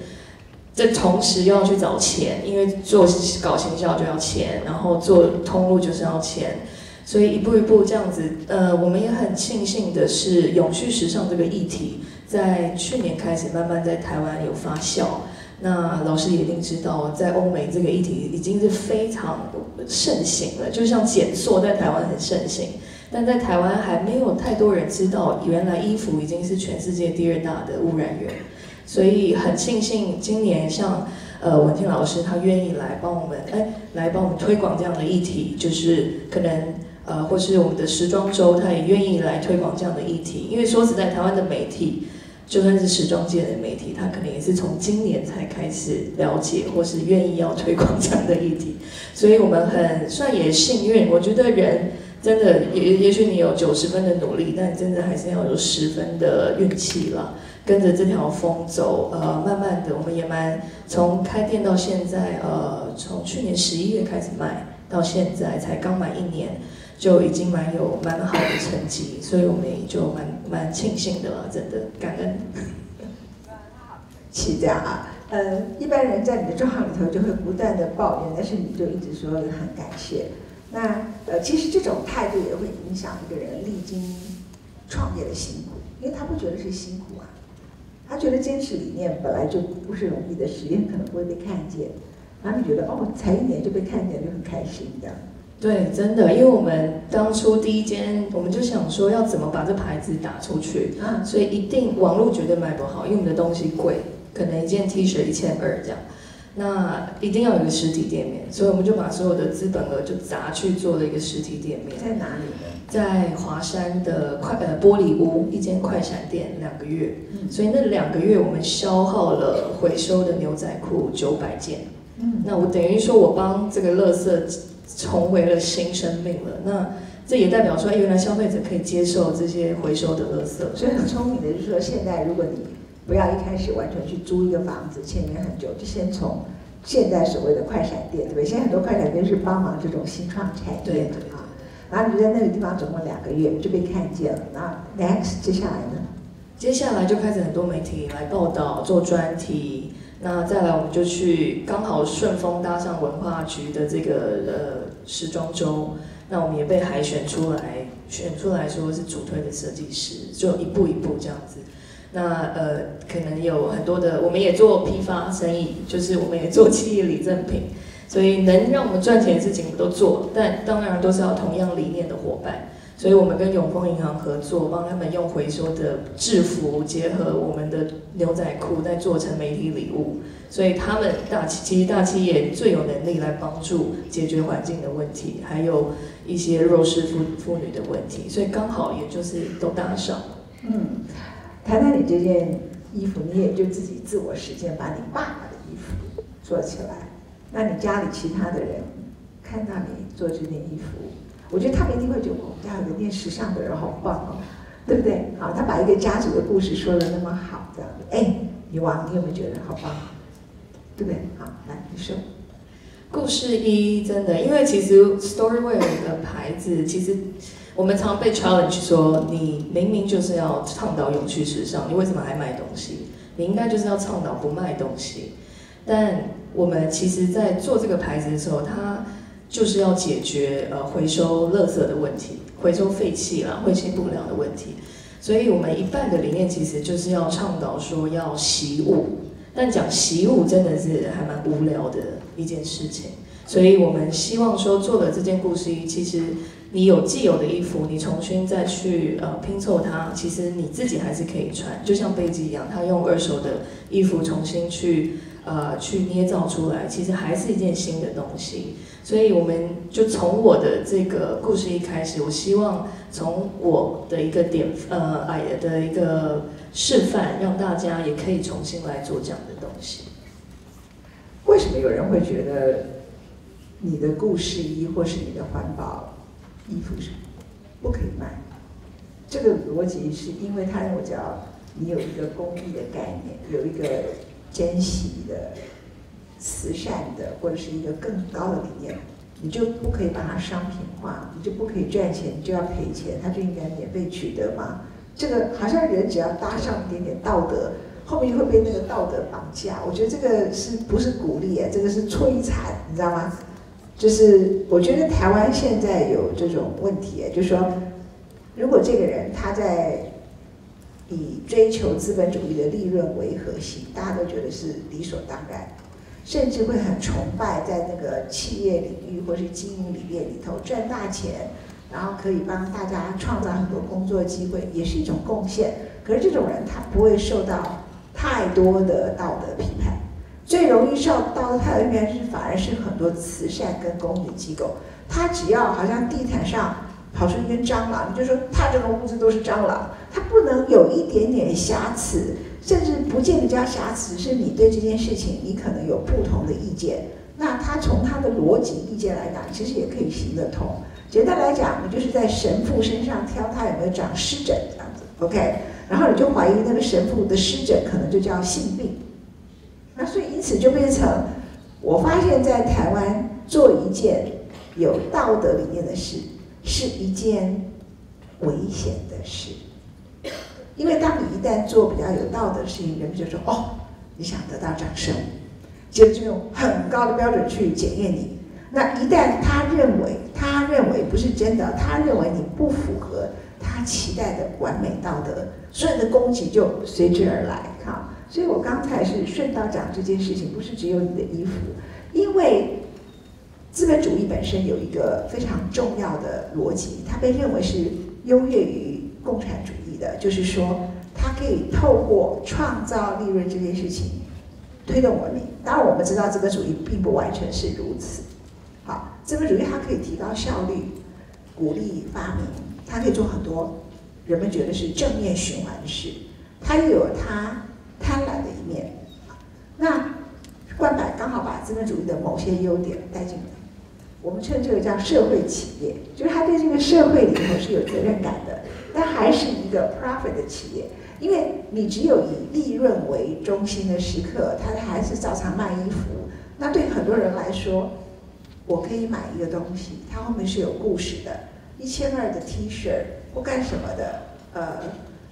这同时又要去找钱，因为做搞行销就要钱，然后做通路就是要钱。所以一步一步这样子，呃，我们也很庆幸的是，永续时尚这个议题在去年开始慢慢在台湾有发酵。那老师也一定知道，在欧美这个议题已经是非常盛行了，就像减塑在台湾很盛行，但在台湾还没有太多人知道，原来衣服已经是全世界第二大的污染源。所以很庆幸今年像呃文静老师他愿意来帮我们，哎，来帮我们推广这样的议题，就是可能。呃，或是我们的时装周，他也愿意来推广这样的议题。因为说实在，台湾的媒体，就算是时装界的媒体，他可能也是从今年才开始了解，或是愿意要推广这样的议题。所以我们很算也幸运。我觉得人真的，也也许你有九十分的努力，但真的还是要有十分的运气了。跟着这条风走，呃，慢慢的，我们也蛮从开店到现在，呃，从去年十一月开始卖，到现在才刚满一年。就已经蛮有蛮好的成绩，所以我们也就蛮蛮庆幸的了，真的感恩。是这样啊，呃，一般人在你的状况里头就会不断的抱怨，但是你就一直说很感谢。那呃，其实这种态度也会影响一个人历经创业的辛苦，因为他不觉得是辛苦啊，他觉得坚持理念本来就不是容易的事，也可能不会被看见，然后你觉得哦，才一年就被看见，就很开心这样。对，真的，因为我们当初第一间，我们就想说要怎么把这牌子打出去，所以一定网络绝对卖不好，因为我们的东西贵，可能一件 T 恤一千二这样，那一定要有一个实体店面，所以我们就把所有的资本额就砸去做了一个实体店面。在哪里呢？在华山的快呃玻璃屋一间快闪店两个月，所以那两个月我们消耗了回收的牛仔裤九百件，嗯，那我等于说我帮这个垃圾。重回了新生命了，那这也代表说，原来消费者可以接受这些回收的垃圾。所以很聪明的就是说，现在如果你不要一开始完全去租一个房子，签约很久，就先从现在所谓的快闪店，对不对？现在很多快闪店是帮忙这种新创产业的啊。然后你就在那个地方总共两个月就被看见了。那 next 接下来呢？接下来就开始很多媒体来报道，做专题。那再来，我们就去刚好顺风搭上文化局的这个呃时装周，那我们也被海选出来，选出来说是主推的设计师，就一步一步这样子。那呃，可能有很多的，我们也做批发生意，就是我们也做企业礼赠品，所以能让我们赚钱的事情我们都做，但当然都是要同样理念的伙伴。所以我们跟永丰银行合作，帮他们用回收的制服结合我们的牛仔裤，再做成媒体礼物。所以他们大企其实大企业最有能力来帮助解决环境的问题，还有一些弱势妇妇女的问题。所以刚好也就是都搭上。嗯，谈谈你这件衣服，你也就自己自我实践，把你爸爸的衣服做起来。那你家里其他的人看到你做这件衣服？我觉得他们一定会觉得我们家有个念时尚的人好棒哦，对不对？好，他把一个家族的故事说的那么好，这样哎，女王，你有没有觉得好棒？对不对？好，来你说。故事一真的，因为其实 Storywear 的牌子，其实我们常被 challenge 说，你明明就是要倡导永续时尚，你为什么还卖东西？你应该就是要倡导不卖东西。但我们其实，在做这个牌子的时候，它就是要解决呃回收垃圾的问题，回收废弃啦、废弃不良的问题，所以我们一半的理念其实就是要倡导说要习物，但讲习物真的是还蛮无聊的一件事情，所以我们希望说做的这件故事，其实你有既有的衣服，你重新再去呃拼凑它，其实你自己还是可以穿，就像背机一样，他用二手的衣服重新去呃去捏造出来，其实还是一件新的东西。所以我们就从我的这个故事一开始，我希望从我的一个点呃哎的一个示范，让大家也可以重新来做这样的东西。为什么有人会觉得你的故事衣或是你的环保衣服上不可以卖？这个逻辑是因为他认为叫你有一个公益的概念，有一个珍惜的慈善的或者是一个更高的理念，你就不可以把它商品化，你就不可以赚钱，你就要赔钱，它就应该免费取得嘛？这个好像人只要搭上一点点道德，后面就会被那个道德绑架。我觉得这个是不是鼓励啊？这个是摧残，你知道吗？就是我觉得台湾现在有这种问题，就是说，如果这个人他在以追求资本主义的利润为核心，大家都觉得是理所当然，甚至会很崇拜在那个企业领域或是经营理念里头赚大钱，然后可以帮大家创造很多工作机会，也是一种贡献。可是这种人他不会受到太多的道德批判。最容易受到他的原是反而是很多慈善跟公益机构，他只要好像地毯上跑出一根蟑螂，你就说他这个屋子都是蟑螂，他不能有一点点瑕疵，甚至不见得叫瑕疵，是你对这件事情你可能有不同的意见，那他从他的逻辑意见来讲，其实也可以行得通。简单来讲，你就是在神父身上挑他有没有长湿疹这样子，OK，然后你就怀疑那个神父的湿疹可能就叫性病。那所以因此就变成，我发现，在台湾做一件有道德理念的事，是一件危险的事。因为当你一旦做比较有道德的事情，人们就说：“哦，你想得到掌声。”接着就用很高的标准去检验你。那一旦他认为他认为不是真的，他认为你不符合他期待的完美道德，所有的攻击就随之而来。哈。所以我刚才是顺道讲这件事情，不是只有你的衣服，因为资本主义本身有一个非常重要的逻辑，它被认为是优越于共产主义的，就是说它可以透过创造利润这件事情推动文明。当然，我们知道资本主义并不完全是如此。好，资本主义它可以提高效率，鼓励发明，它可以做很多人们觉得是正面循环的事，它又有它。贪婪的一面，那冠百刚好把资本主义的某些优点带进来，我们称这个叫社会企业，就是他对这个社会里头是有责任感的，但还是一个 profit 的企业，因为你只有以利润为中心的时刻，他还是照常卖衣服，那对很多人来说，我可以买一个东西，它后面是有故事的，一千二的 T 恤或干什么的，呃。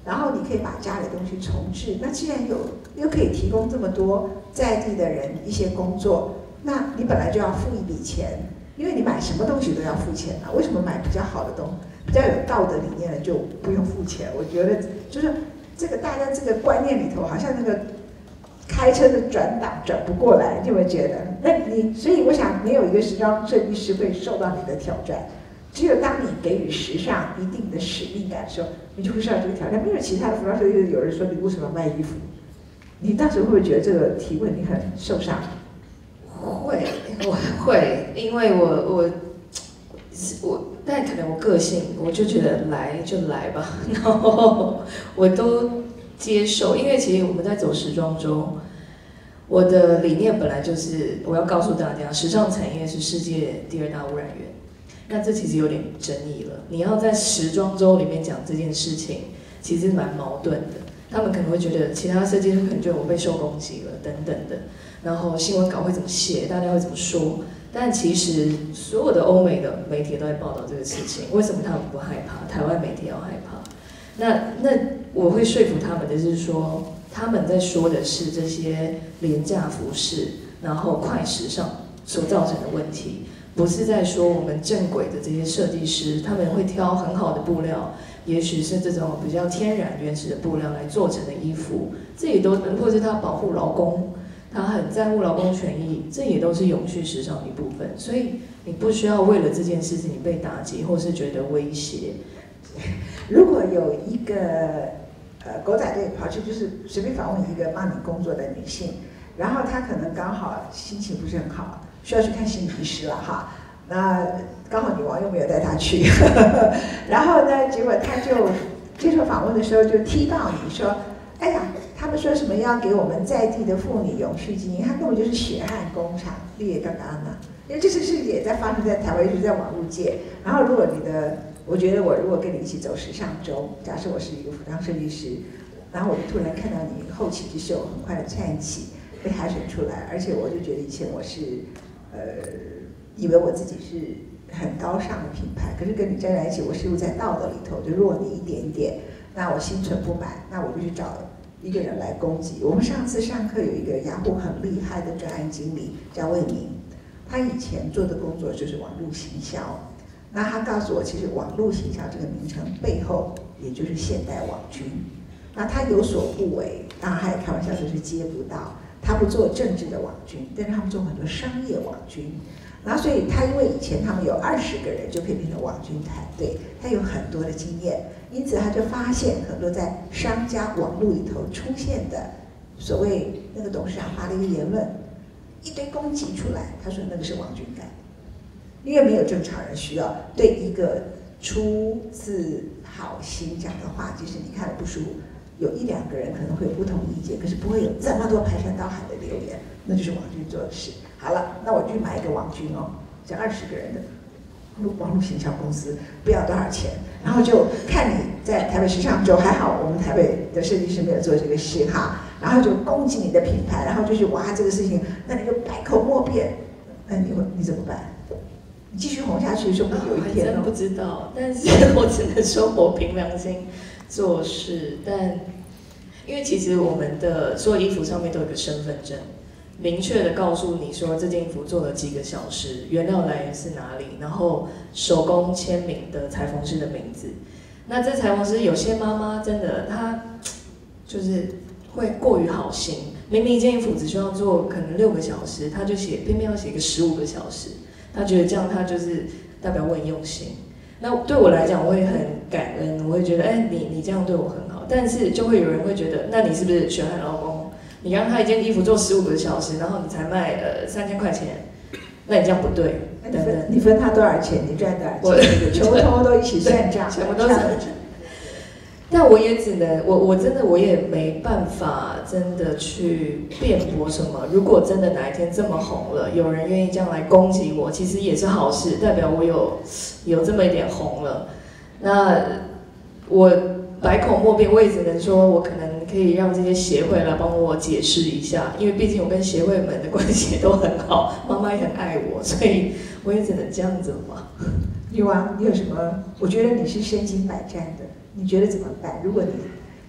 然后你可以把家里东西重置。那既然有又可以提供这么多在地的人一些工作，那你本来就要付一笔钱，因为你买什么东西都要付钱啊。为什么买比较好的东、比较有道德理念的就不用付钱？我觉得就是这个大家这个观念里头，好像那个开车的转档转不过来，你有没有觉得，那你所以我想，没有一个时装设计师会受到你的挑战。只有当你给予时尚一定的使命感的时候，你就会受到这个挑战。没有其他的服装设计有人说你为什么卖衣服？你当时会不会觉得这个提问你很受伤？会，我会，因为我我我，但可能我个性，我就觉得来就来吧，然后我都接受。因为其实我们在走时装周，我的理念本来就是我要告诉大家，时尚产业是世界第二大污染源。那这其实有点争议了。你要在时装周里面讲这件事情，其实蛮矛盾的。他们可能会觉得其他设计师可能觉得我被受攻击了等等的，然后新闻稿会怎么写，大家会怎么说？但其实所有的欧美的媒体都在报道这个事情，为什么他们不害怕？台湾媒体要害怕？那那我会说服他们的是说，他们在说的是这些廉价服饰，然后快时尚所造成的问题。不是在说我们正轨的这些设计师，他们会挑很好的布料，也许是这种比较天然原始的布料来做成的衣服，这也都，或是他保护劳工，他很在乎劳工权益，这也都是永续时尚的一部分。所以你不需要为了这件事情被打击，或是觉得威胁。如果有一个呃狗仔队跑去就是随便访问一个帮你工作的女性，然后她可能刚好心情不是很好。需要去看心理医师了哈，那刚好女王又没有带他去，然后呢，结果他就接受访问的时候就踢到你说，哎呀，他们说什么要给我们在地的妇女永续经营，他根本就是血汗工厂，也刚刚呢，因为这件事也在发生在台湾，就是在网络界。然后如果你的，我觉得我如果跟你一起走时尚周，假设我是一个服装设计师，然后我就突然看到你后起之秀很快的窜起。被海选出来，而且我就觉得以前我是呃以为我自己是很高尚的品牌，可是跟你站在一起，我是在道德里头就弱你一点点，那我心存不满，那我就去找一个人来攻击。我们上次上课有一个雅虎很厉害的专案经理叫魏明，他以前做的工作就是网络行销。那他告诉我，其实网络行销这个名称背后，也就是现代网军。那他有所不为，当然他也开玩笑说是接不到。他不做政治的网军，但是他们做很多商业网军。然后所以他因为以前他们有二十个人就可以变成网军团队，他有很多的经验，因此他就发现很多在商家网络里头出现的所谓那个董事长发了一个言论，一堆攻击出来，他说那个是网军干。因为没有正常人需要对一个出自好心讲的话，即使你看了不舒服，有一两个人可能会有不同意见，可是不会有这么多排山倒海的留言，那就是王军做的事。好了，那我去买一个王军哦，这二十个人的网络行销公司，不要多少钱，然后就看你在台北时尚周，还好我们台北的设计师没有做这个事哈，然后就攻击你的品牌，然后就去挖这个事情，那你就百口莫辩，那你会你怎么办？你继续红下去，说不定有一天还真不知道，但是我只能说我凭良心做事。但因为其实我们的所有衣服上面都有个身份证，明确的告诉你说这件衣服做了几个小时，原料来源是哪里，然后手工签名的裁缝师的名字。那这裁缝师有些妈妈真的她就是会过于好心，明明一件衣服只需要做可能六个小时，她就写偏偏要写个十五个小时。他觉得这样，他就是代表我很用心。那对我来讲，我也很感恩，我会觉得，哎，你你这样对我很好。但是就会有人会觉得，那你是不是血汗劳工？你让他一件衣服做十五个小时，然后你才卖呃三千块钱，那你这样不对。你分你分他多少钱？你赚多少钱？全部通通都一起算账，全部都算。但我也只能，我我真的我也没办法真的去辩驳什么。如果真的哪一天这么红了，有人愿意这样来攻击我，其实也是好事，代表我有有这么一点红了。那我百口莫辩，我也只能说我可能可以让这些协会来帮我解释一下，因为毕竟我跟协会们的关系都很好，妈妈也很爱我，所以我也只能这样子嘛。有啊，你有什么？我觉得你是身经百战的。你觉得怎么办？如果你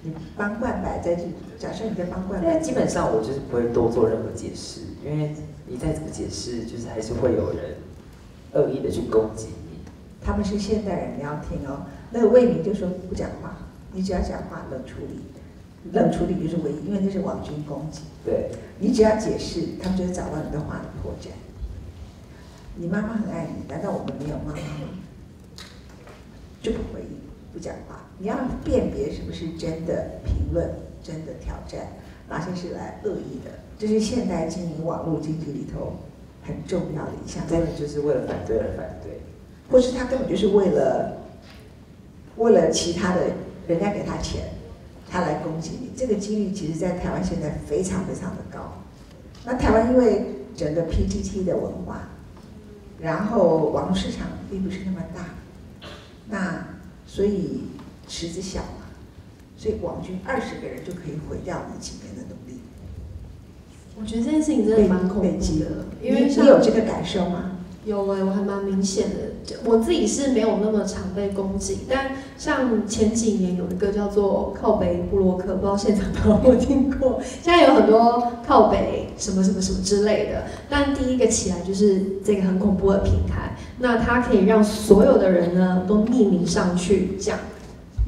你帮冠白在这，假设你在帮冠白，基本上我就是不会多做任何解释，因为你再怎么解释，就是还是会有人恶意的去攻击你。他们是现代人，你要听哦。那个魏明就说不讲话，你只要讲话冷处理，冷处理就是唯一，因为那是网军攻击。对，你只要解释，他们就会找到你的话的破绽。你妈妈很爱你，难道我们没有妈妈吗？就不回应，不讲话。你要辨别是不是真的评论、真的挑战，哪些是来恶意的，这是现代经营网络经济里头很重要的一项。根本就是为了反对而反对，或是他根本就是为了为了其他的人家给他钱，他来攻击你。这个几率其实，在台湾现在非常非常的高。那台湾因为整个 PTT 的文化，然后网络市场并不是那么大，那所以。池子小嘛，所以网军二十个人就可以毁掉你几年的努力。我觉得这件事情真的蛮恐怖的，因为你有这个感受吗？有哎，我还蛮明显的。我自己是没有那么常被攻击，但像前几年有一个叫做靠北布洛克，不知道现场有没有听过。现在有很多靠北什么什么什么之类的，但第一个起来就是这个很恐怖的平台，那它可以让所有的人呢都匿名上去讲。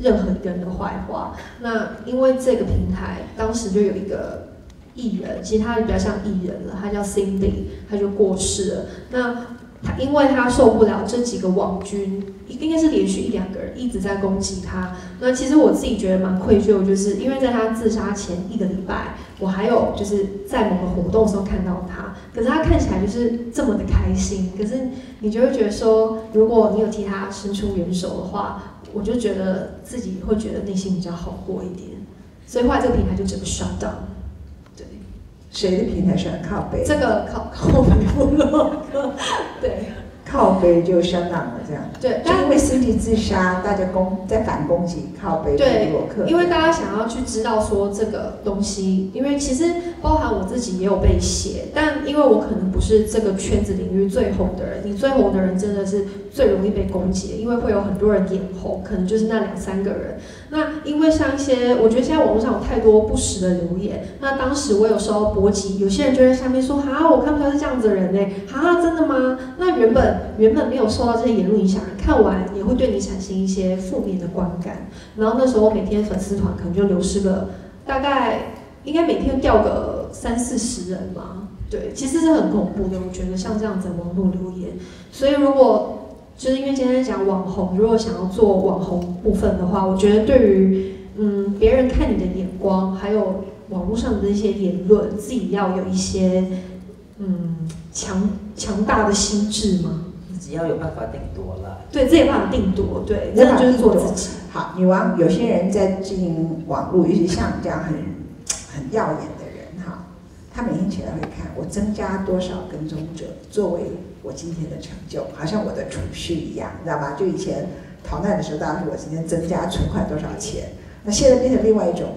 任何一个人的坏话，那因为这个平台当时就有一个艺人，其实他比较像艺人了，他叫 Cindy，他就过世了。那他因为他受不了这几个网军，应该是连续一两个人一直在攻击他。那其实我自己觉得蛮愧疚，就是因为在他自杀前一个礼拜，我还有就是在某个活动时候看到他，可是他看起来就是这么的开心。可是你就会觉得说，如果你有替他伸出援手的话。我就觉得自己会觉得内心比较好过一点，所以后来这个品牌就整个刷掉。对，谁的平台是靠北？这个靠 靠北部落，对，靠背就相当了这样。对，就因为 Cindy 自杀，大家攻在反攻击靠背对洛克，因为大家想要去知道说这个东西，因为其实包含我自己也有被写，但因为我可能不是这个圈子领域最红的人，你最红的人真的是最容易被攻击，因为会有很多人眼红，可能就是那两三个人。那因为像一些，我觉得现在网络上有太多不实的留言，那当时我有时候波及，有些人就在下面说，哈，我看不出来是这样子的人呢，哈，真的吗？那原本原本没有受到这些言论影响，看完也会对你产生一些负面的观感。然后那时候每天粉丝团可能就流失个大概，应该每天掉个三四十人嘛。对，其实是很恐怖的。我觉得像这样子的网络留言，所以如果就是因为今天讲网红，如果想要做网红部分的话，我觉得对于嗯别人看你的眼光，还有网络上的那些言论，自己要有一些嗯强强大的心智吗？自己要有办法定夺了。对，自己有办法定夺，对，真的就是做自己。好，女王，有些人在经营网络，尤其像你这样很很耀眼的人哈，他每天起来会看我增加多少跟踪者，作为我今天的成就，好像我的储蓄一样，你知道吗？就以前逃难的时候，大家说我今天增加存款多少钱，那现在变成另外一种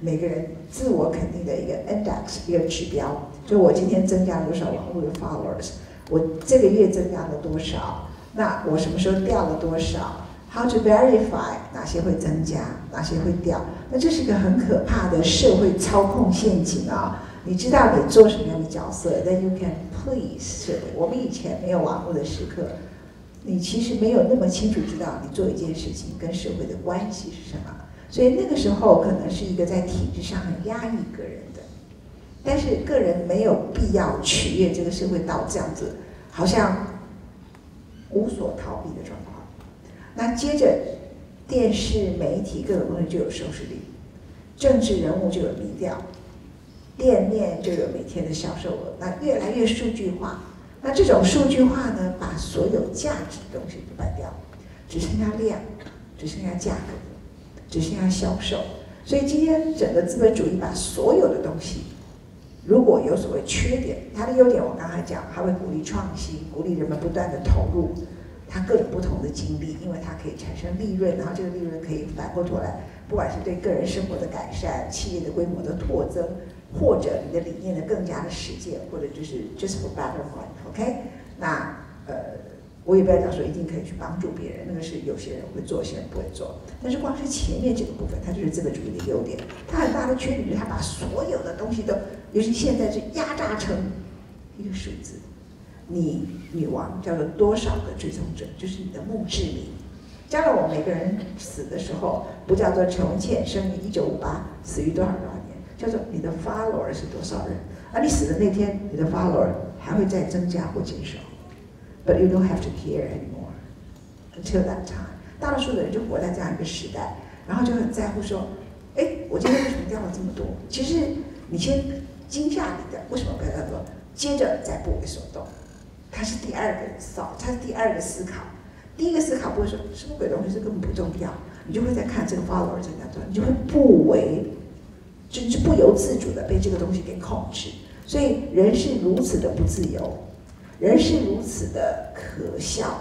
每个人自我肯定的一个 index 一个指标，就我今天增加多少网络的 followers，我这个月增加了多少，那我什么时候掉了多少？How to verify 哪些会增加，哪些会掉？那这是一个很可怕的社会操控陷阱啊！你知道你做什么样的角色，then you can please 社会。我们以前没有网络的时刻，你其实没有那么清楚知道你做一件事情跟社会的关系是什么，所以那个时候可能是一个在体制上很压抑个人的，但是个人没有必要取悦这个社会到这样子，好像无所逃避的状况。那接着，电视媒体各种东西就有收视率，政治人物就有民调，店面就有每天的销售额，那越来越数据化。那这种数据化呢，把所有价值的东西都卖掉，只剩下量，只剩下价格，只剩下销售。所以今天整个资本主义把所有的东西，如果有所谓缺点，它的优点我刚才讲，它会鼓励创新，鼓励人们不断的投入。它各种不同的经历，因为它可以产生利润，然后这个利润可以反过头来，不管是对个人生活的改善、企业的规模的拓增，或者你的理念的更加的实践，或者就是 just for better one，OK？那呃，我也不要讲说一定可以去帮助别人，那个是有些人会做，有些人不会做。但是光是前面这个部分，它就是资本主义的优点。它很大的缺点就是它把所有的东西都，尤其现在是压榨成一个数字。你女王叫做多少个追踪者，就是你的墓志铭。将来我们每个人死的时候，不叫做陈文茜生于一九五八，死于多少多少，叫做你的 follower 是多少人。而你死的那天，你的 follower 还会再增加或减少。But you don't have to care anymore until that time。大多数的人就活在这样一个时代，然后就很在乎说，哎，我今天为什么掉了这么多？其实你先惊吓你的，为什么不要掉多？接着再不为所动。它是第二个扫，它是第二个思考。第一个思考不会说什么鬼东西，这根本不重要，你就会在看这个 follower 增加多少，你就会不为，就是不由自主的被这个东西给控制。所以人是如此的不自由，人是如此的可笑、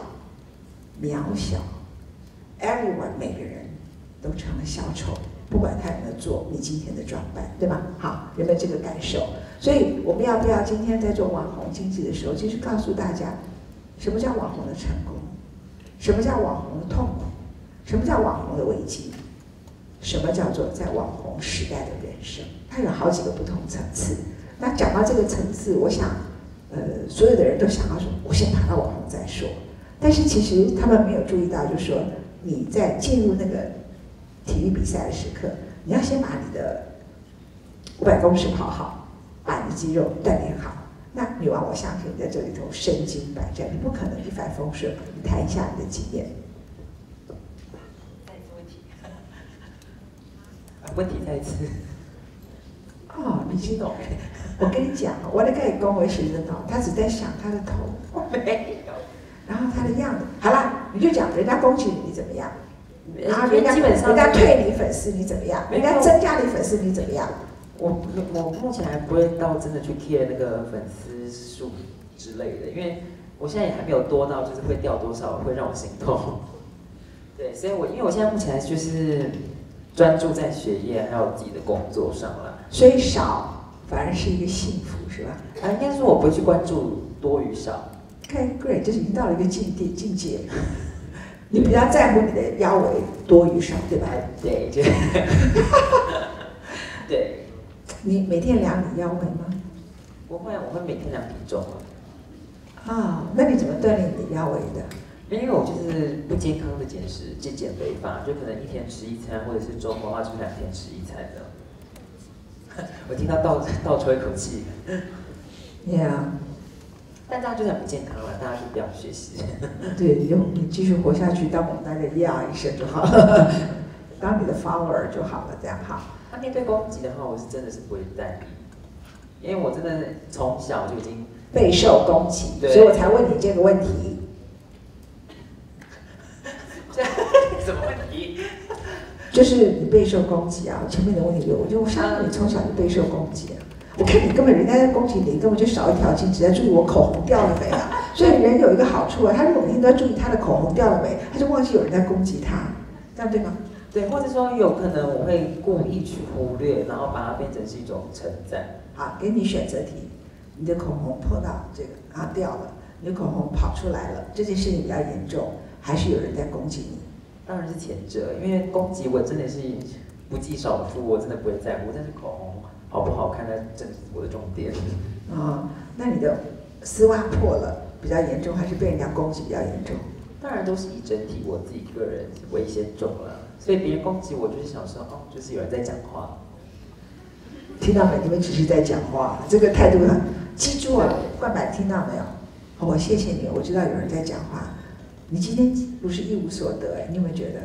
渺小。Everyone 每个人都成了小丑，不管他有没有做你今天的装扮，对吧？好，有没有这个感受？所以我们要不要今天在做网红经济的时候，就是告诉大家，什么叫网红的成功，什么叫网红的痛苦，什么叫网红的危机，什么叫做在网红时代的人生？它有好几个不同层次。那讲到这个层次，我想，呃，所有的人都想要说，我先爬到网红再说。但是其实他们没有注意到，就是说你在进入那个体育比赛的时刻，你要先把你的五百公尺跑好。把你的肌肉锻炼好，那女王，我相信你在这里头身经百战，你不可能一帆风顺。你谈一下你的经验。问题，问题再次。哦，你听懂？我跟你讲，我的盖恭维学生哦，他只在想他的头，没有。然后他的样子，好了，你就讲人家恭喜你，你怎么样？然后人家基本上人家退你粉丝，你怎么样？人家增加你粉丝，你怎么样？我我目前还不会到真的去 care 那个粉丝数之类的，因为我现在也还没有多到就是会掉多少会让我心痛。对，所以我因为我现在目前就是专注在学业还有自己的工作上了，所以少反而是一个幸福，是吧啊，应该说我不会去关注多与少。？OK great，就是已经到了一个境地境界。你比较在乎你的腰围多与少，对吧？对，就 对，你每天量你腰围吗？不会，我会每天量体重啊，啊、那你怎么锻炼你的腰围的？因为我就是不健康的减食，就减肥法，就可能一天吃一餐，或者是周末的话就两天吃一餐的。我听到倒倒抽一口气，Yeah，但大家就是很不健康了，大家就不要学习。对，你就你继续活下去，当我们大家呀一声就好了，当你的 follower 就好了，这样好。那面对攻击的话，我是真的是不会在意，因为我真的从小就已经备受攻击，所以我才问你这个问题。什么问题？就是你备受攻击啊！前面的问题就，我就我相信你从小就备受攻击啊。我看你根本人家在攻击你，根本就少一条筋，只在注意我口红掉了没啊。所以人有一个好处啊，他如果每天都在注意他的口红掉了没，他就忘记有人在攻击他，这样对吗？对，或者说有可能我会故意去忽略，然后把它变成是一种称赞。好，给你选择题，你的口红碰到这个啊掉了，你的口红跑出来了，这件事情比较严重，还是有人在攻击你？当然是前者，因为攻击我真的是不计少数，我真的不会在乎。但是口红好不好看，那真是我的重点。啊、那你的丝袜破了比较严重，还是被人家攻击比较严重？当然都是以整体我自己个人为先重了，所以别人攻击我就是想说，哦，就是有人在讲话。听到没？你们只是在讲话，这个态度很。记住啊，冠柏听到没有？好我谢谢你，我知道有人在讲话。你今天不是一无所得哎，你有没有觉得？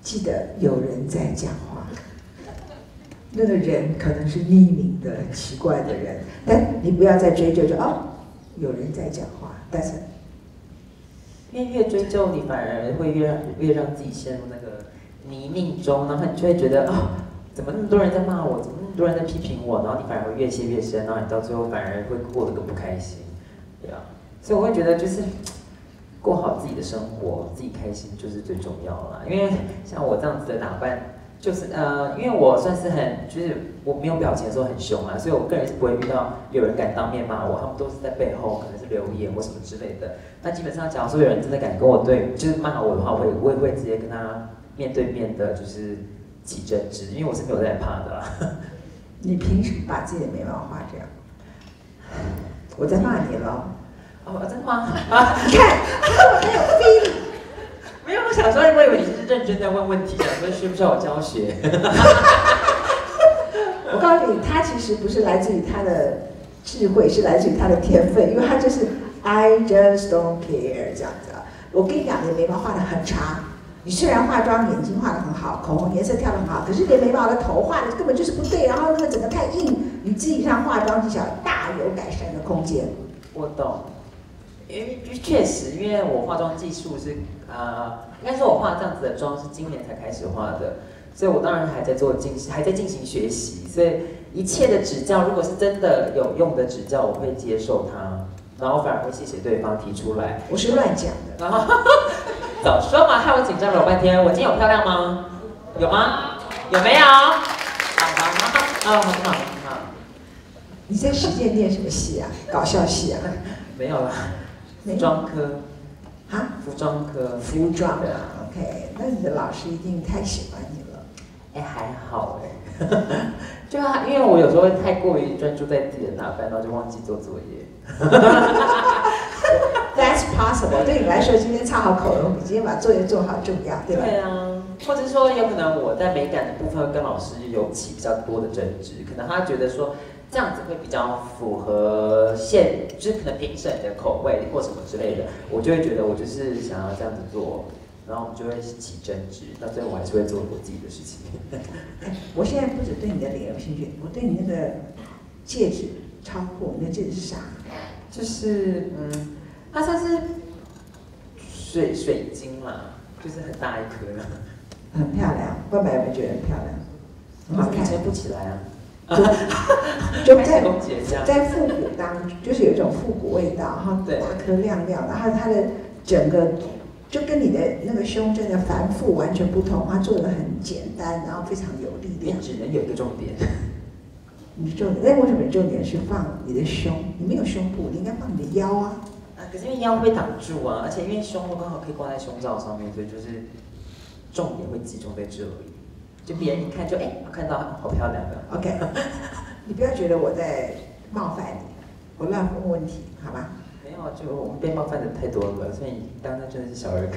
记得有人在讲话，那个人可能是匿名的、奇怪的人，但你不要再追究，就哦，有人在讲话，但是因为越追究你，反而会越越让自己陷入那个泥泞中，然后你就会觉得啊、怎么那么多人在骂我，怎么那么多人在批评我，然后你反而会越陷越深，然后你到最后反而会过得更不开心，对啊，所以我会觉得就是过好自己的生活，自己开心就是最重要啦。因为像我这样子的打扮，就是呃，因为我算是很就是我没有表情的时候很凶啊，所以我个人是不会遇到有人敢当面骂我，他们都是在背后可能是留言或什么之类的。那基本上，假如说有人真的敢跟我对，就是骂我的话，我也我也会直接跟他面对面的，就是起争执，因为我是没有在怕的啦。你凭什么把自己的眉毛画这样？我在骂你了。哦，真的吗？啊，你看，我没有 feel。没有，我想说，我以为你是认真在问问题，想说需不需要我教学？我告诉你，他其实不是来自于他的智慧，是来自于他的天分，因为他就是 I just don't care 这样子啊。我跟你讲，你的眉毛画的很长，你虽然化妆眼睛画的很好，口红颜色挑的很好，可是连眉毛的头画的根本就是不对，然后那个整个太硬，你自己上化妆技巧大有改善的空间。我懂，因为确实，因为我化妆技术是呃，应该说我化这样子的妆是今年才开始化的，所以我当然还在做进还在进行学习，所以一切的指教，如果是真的有用的指教，我会接受它，然后反而会谢谢对方提出来，我是乱讲的，然后 早说嘛，害我紧张了半天。我今天有漂亮吗？有吗？有没有？好好好，哦，很好很好，你在实践念什么戏啊？搞笑戏啊？没有啦，服装科，啊？服装科，服装对啊。啊，OK，那你的老师一定太喜欢你了。哎，还好哎，就啊因为我有时候会太过于专注在自己的打扮，然后就忘记做作业。That's possible。对你来说，今天擦好口红比今天把作业做好重要，对吧？对啊，或者说有可能我在美感的部分跟老师有起比较多的争执，可能他觉得说这样子会比较符合现，就是可能评审的口味或什么之类的，我就会觉得我就是想要这样子做，然后我们就会起争执，到最后我还是会做我自己的事情。哎 我现在不止对你的脸有兴趣，我对你那个戒指超酷。你的戒指是啥？就是嗯，它算是水水晶嘛，就是很大一颗，很漂亮，爸爸有没有觉得很漂亮？很好看。它撑不起来啊。就就在在复古当，就是有一种复古味道，然后对大颗亮亮的，然后它的整个就跟你的那个胸针的繁复完全不同，它做的很简单，然后非常有力你量。只能有一个重点，你重点，那为什么你重点是放你的胸？你没有胸部，你应该放你的腰啊。啊，可是因为腰被挡住啊，而且因为胸部刚好可以挂在胸罩上面，所以就是重点会集中在这里，就别人一看就哎，我看到好漂亮的。OK，你不要觉得我在冒犯你，我乱问问题，好吧没有，就我们被冒犯的太多了，所以当那真的是小儿科。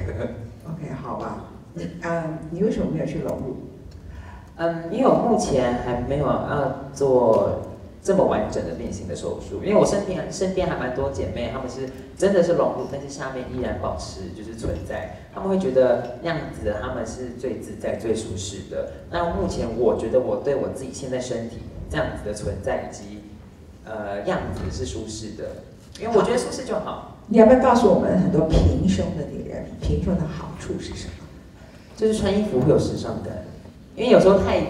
？OK，好吧。你嗯，你为什么没有去融入？嗯，因为我目前还没有要做这么完整的变形的手术，因为我身边身边还蛮多姐妹，她们是真的是隆乳，但是下面依然保持就是存在，她们会觉得那样子的她们是最自在、最舒适的。那目前我觉得我对我自己现在身体这样子的存在以及呃样子是舒适的，因为我觉得舒适就好，你要不要告诉我们很多平胸的女人，平胸的好处是什么？就是穿衣服会有时尚感，因为有时候太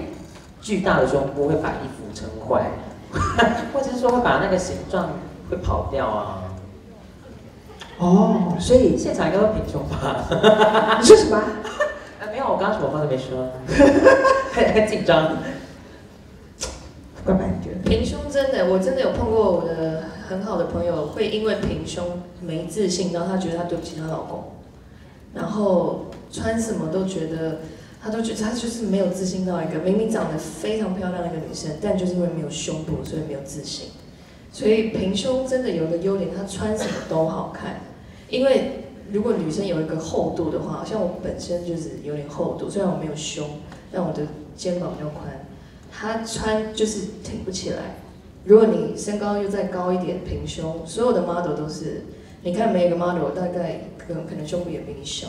巨大的胸部会把衣服撑坏，或者是说会把那个形状会跑掉啊。哦，所以现场应该会平胸吧？你说什么？啊，没有，我刚刚什么话都没说，很很紧张。乖乖，你觉得？平胸真的，我真的有碰过我的很好的朋友，会因为平胸没自信，然后她觉得她对不起她老公，然后穿什么都觉得，她都觉得她就是没有自信到一个明明长得非常漂亮的一个女生，但就是因为没有胸部，所以没有自信。所以平胸真的有一个优点，她穿什么都好看。因为如果女生有一个厚度的话，像我本身就是有点厚度，虽然我没有胸，但我的肩膀比较宽。她穿就是挺不起来。如果你身高又再高一点，平胸，所有的 model 都是，你看每一个 model 大概可能可能胸部也比你小，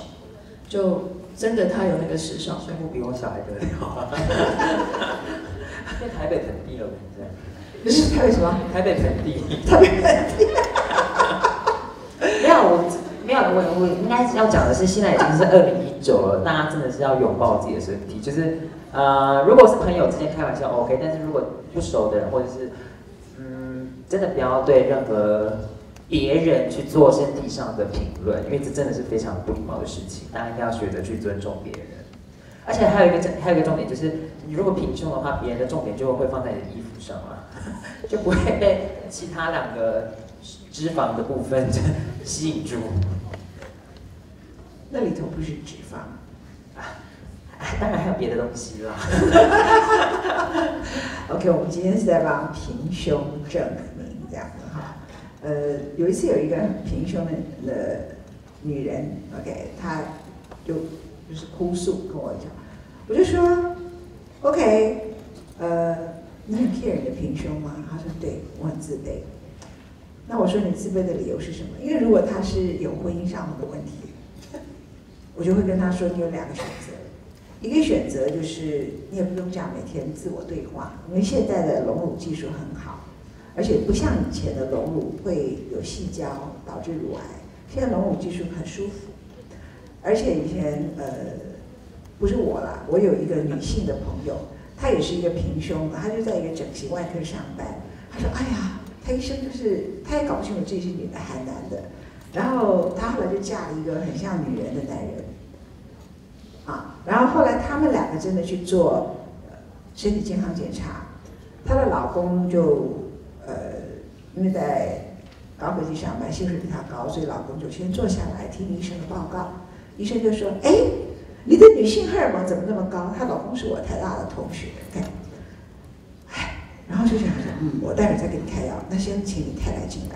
就真的他有那个时尚。胸部比我小还得了，台北盆地了，我跟你讲，你是台北什么？台北盆地。台北没有，我没有，我我应该要讲的是，现在已经是二零一九了，大家真的是要拥抱自己的身体。就是呃，如果是朋友之间开玩笑 OK，但是如果不熟的人或者是嗯，真的不要对任何别人去做身体上的评论，因为这真的是非常不礼貌的事情。大家一定要学着去尊重别人。而且还有一个重还有一个重点就是，你如果平胸的话，别人的重点就会放在你的衣服上了，就不会被其他两个脂肪的部分 吸引住。那里头不是脂肪。啊 当然还有别的东西啦。OK，我们今天是在帮平胸证明这样。呃，有一次有一个很平胸的的女人，OK，她就就是哭诉跟我讲，我就说，OK，呃，你很 care 你的平胸吗？她说对，我很自卑。那我说你自卑的理由是什么？因为如果她是有婚姻上的问题，我就会跟她说，你有两个选择。一个选择就是你也不用讲每天自我对话，因为现在的隆乳技术很好，而且不像以前的隆乳会有细胶导致乳癌，现在隆乳技术很舒服，而且以前呃不是我啦，我有一个女性的朋友，她也是一个平胸的，她就在一个整形外科上班，她说哎呀，她一生就是她也搞不清楚自己是女的还是男的，然后她后来就嫁了一个很像女人的男人。啊，然后后来他们两个真的去做呃身体健康检查，她的老公就呃因为在高科技上班，薪水比她高，所以老公就先坐下来听医生的报告。医生就说：“哎，你的女性荷尔蒙怎么那么高？”她老公是我台大的同学，看，哎，然后就想说：“嗯，我待会儿再给你开药，那先请你太太进来。”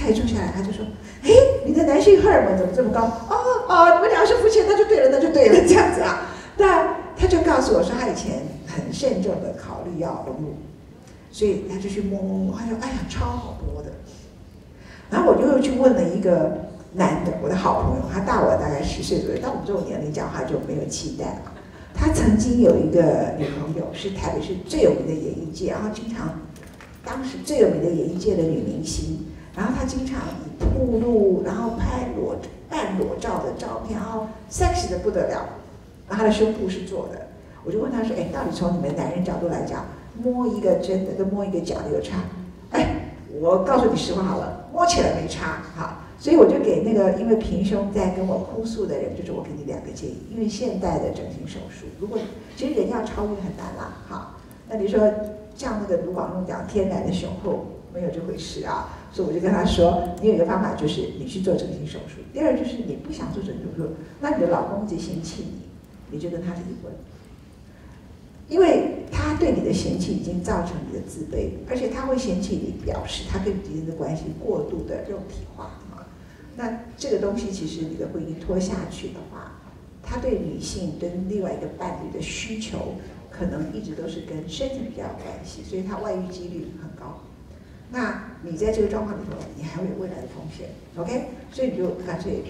他一坐下来，他就说：“哎，你的男性荷尔蒙怎么这么高？哦哦，你们俩是夫妻，那就对了，那就对了，这样子啊。”那他就告诉我说，他以前很慎重的考虑要隆乳，所以他就去摸摸摸，他说：“哎呀，超好摸的。”然后我就又去问了一个男的，我的好朋友，他大我大概十岁左右，到我们这种年龄讲话就没有期待了。他曾经有一个女朋友是台北市最有名的演艺界，然后经常当时最有名的演艺界的女明星。然后他经常以铺路，然后拍裸半裸照的照片，然后 sexy 的不得了。然后他的胸部是做的，我就问他说，哎，到底从你们男人角度来讲，摸一个真的跟摸一个假的有差？哎，我告诉你实话好了，摸起来没差，好。所以我就给那个因为平胸在跟我哭诉的人，就是我给你两个建议。因为现代的整形手术，如果其实人要超越很难啦，哈。那你说像那个卢广仲讲天然的雄厚，没有这回事啊。所以我就跟他说，你有一个方法就是你去做整形手术。第二就是你不想做整形手术，那你的老公就嫌弃你，你就跟他离婚。因为他对你的嫌弃已经造成你的自卑，而且他会嫌弃你，表示他跟别人的关系过度的肉体化。那这个东西其实你的婚姻拖下去的话，他对女性跟另外一个伴侣的需求，可能一直都是跟身体比较有关系，所以他外遇几率很高。那你在这个状况里头，你还会有未来的风险，OK？所以你就干脆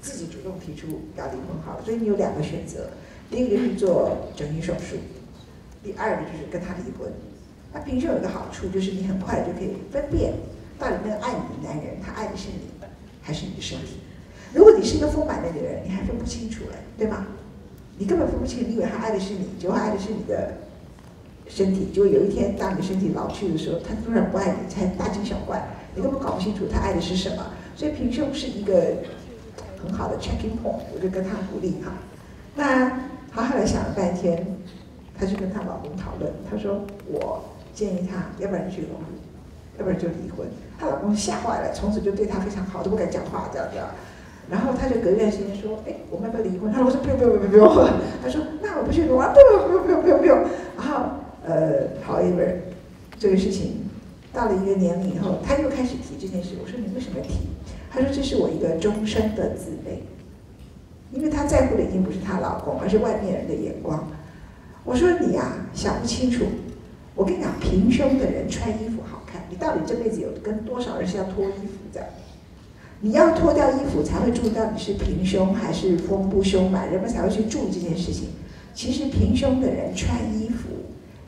自己主动提出要离婚好了。所以你有两个选择，第一个是做整形手术，第二个就是跟他离婚。那平胸有一个好处就是你很快就可以分辨，到底那个爱你的男人他爱的是你。还是你的身体。如果你是一个丰满的女人，你还分不清楚哎，对吗？你根本分不清，你以为他爱的是你，结果爱的是你的身体。结果有一天，当你身体老去的时候，他突然不爱你，才大惊小怪，你根本搞不清楚他爱的是什么。所以平胸是一个很好的 checking point，我就跟他鼓励哈。那他后来想了半天，她就跟她老公讨论，她说：“我建议他，要不然去隆乳，要不然就离婚。”她老公吓坏了，从此就对她非常好，都不敢讲话，这样这样。然后她就隔一段时间说：“哎，我们要不要离婚？”她老公说：“不用不用不用不用。”她说：“那我不去离婚，不用不用不用不用。”然后呃，好一会这个事情到了一个年龄以后，她又开始提这件事。我说：“你为什么提？”她说：“这是我一个终身的自卑，因为她在乎的已经不是她老公，而是外面人的眼光。”我说：“你呀，想不清楚。我跟你讲，平胸的人穿衣服好看。”你到底这辈子有跟多少人是要脱衣服的？你要脱掉衣服才会注意到你是平胸还是丰不胸满，人们才会去注意这件事情。其实平胸的人穿衣服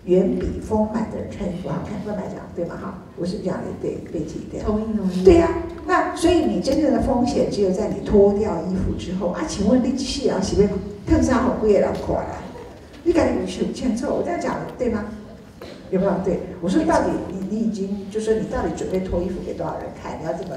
远比丰满的人穿衣服好看，慢慢讲，对吗？哈，我是这样的对背景对。同意同意。对呀，那所以你真正的风险只有在你脱掉衣服之后啊。请问你机器人是不是更加好贵了？快来，你赶紧去签错，我这样讲对吗？有没有？对我说，到底你你已经就说你到底准备脱衣服给多少人看？你要这么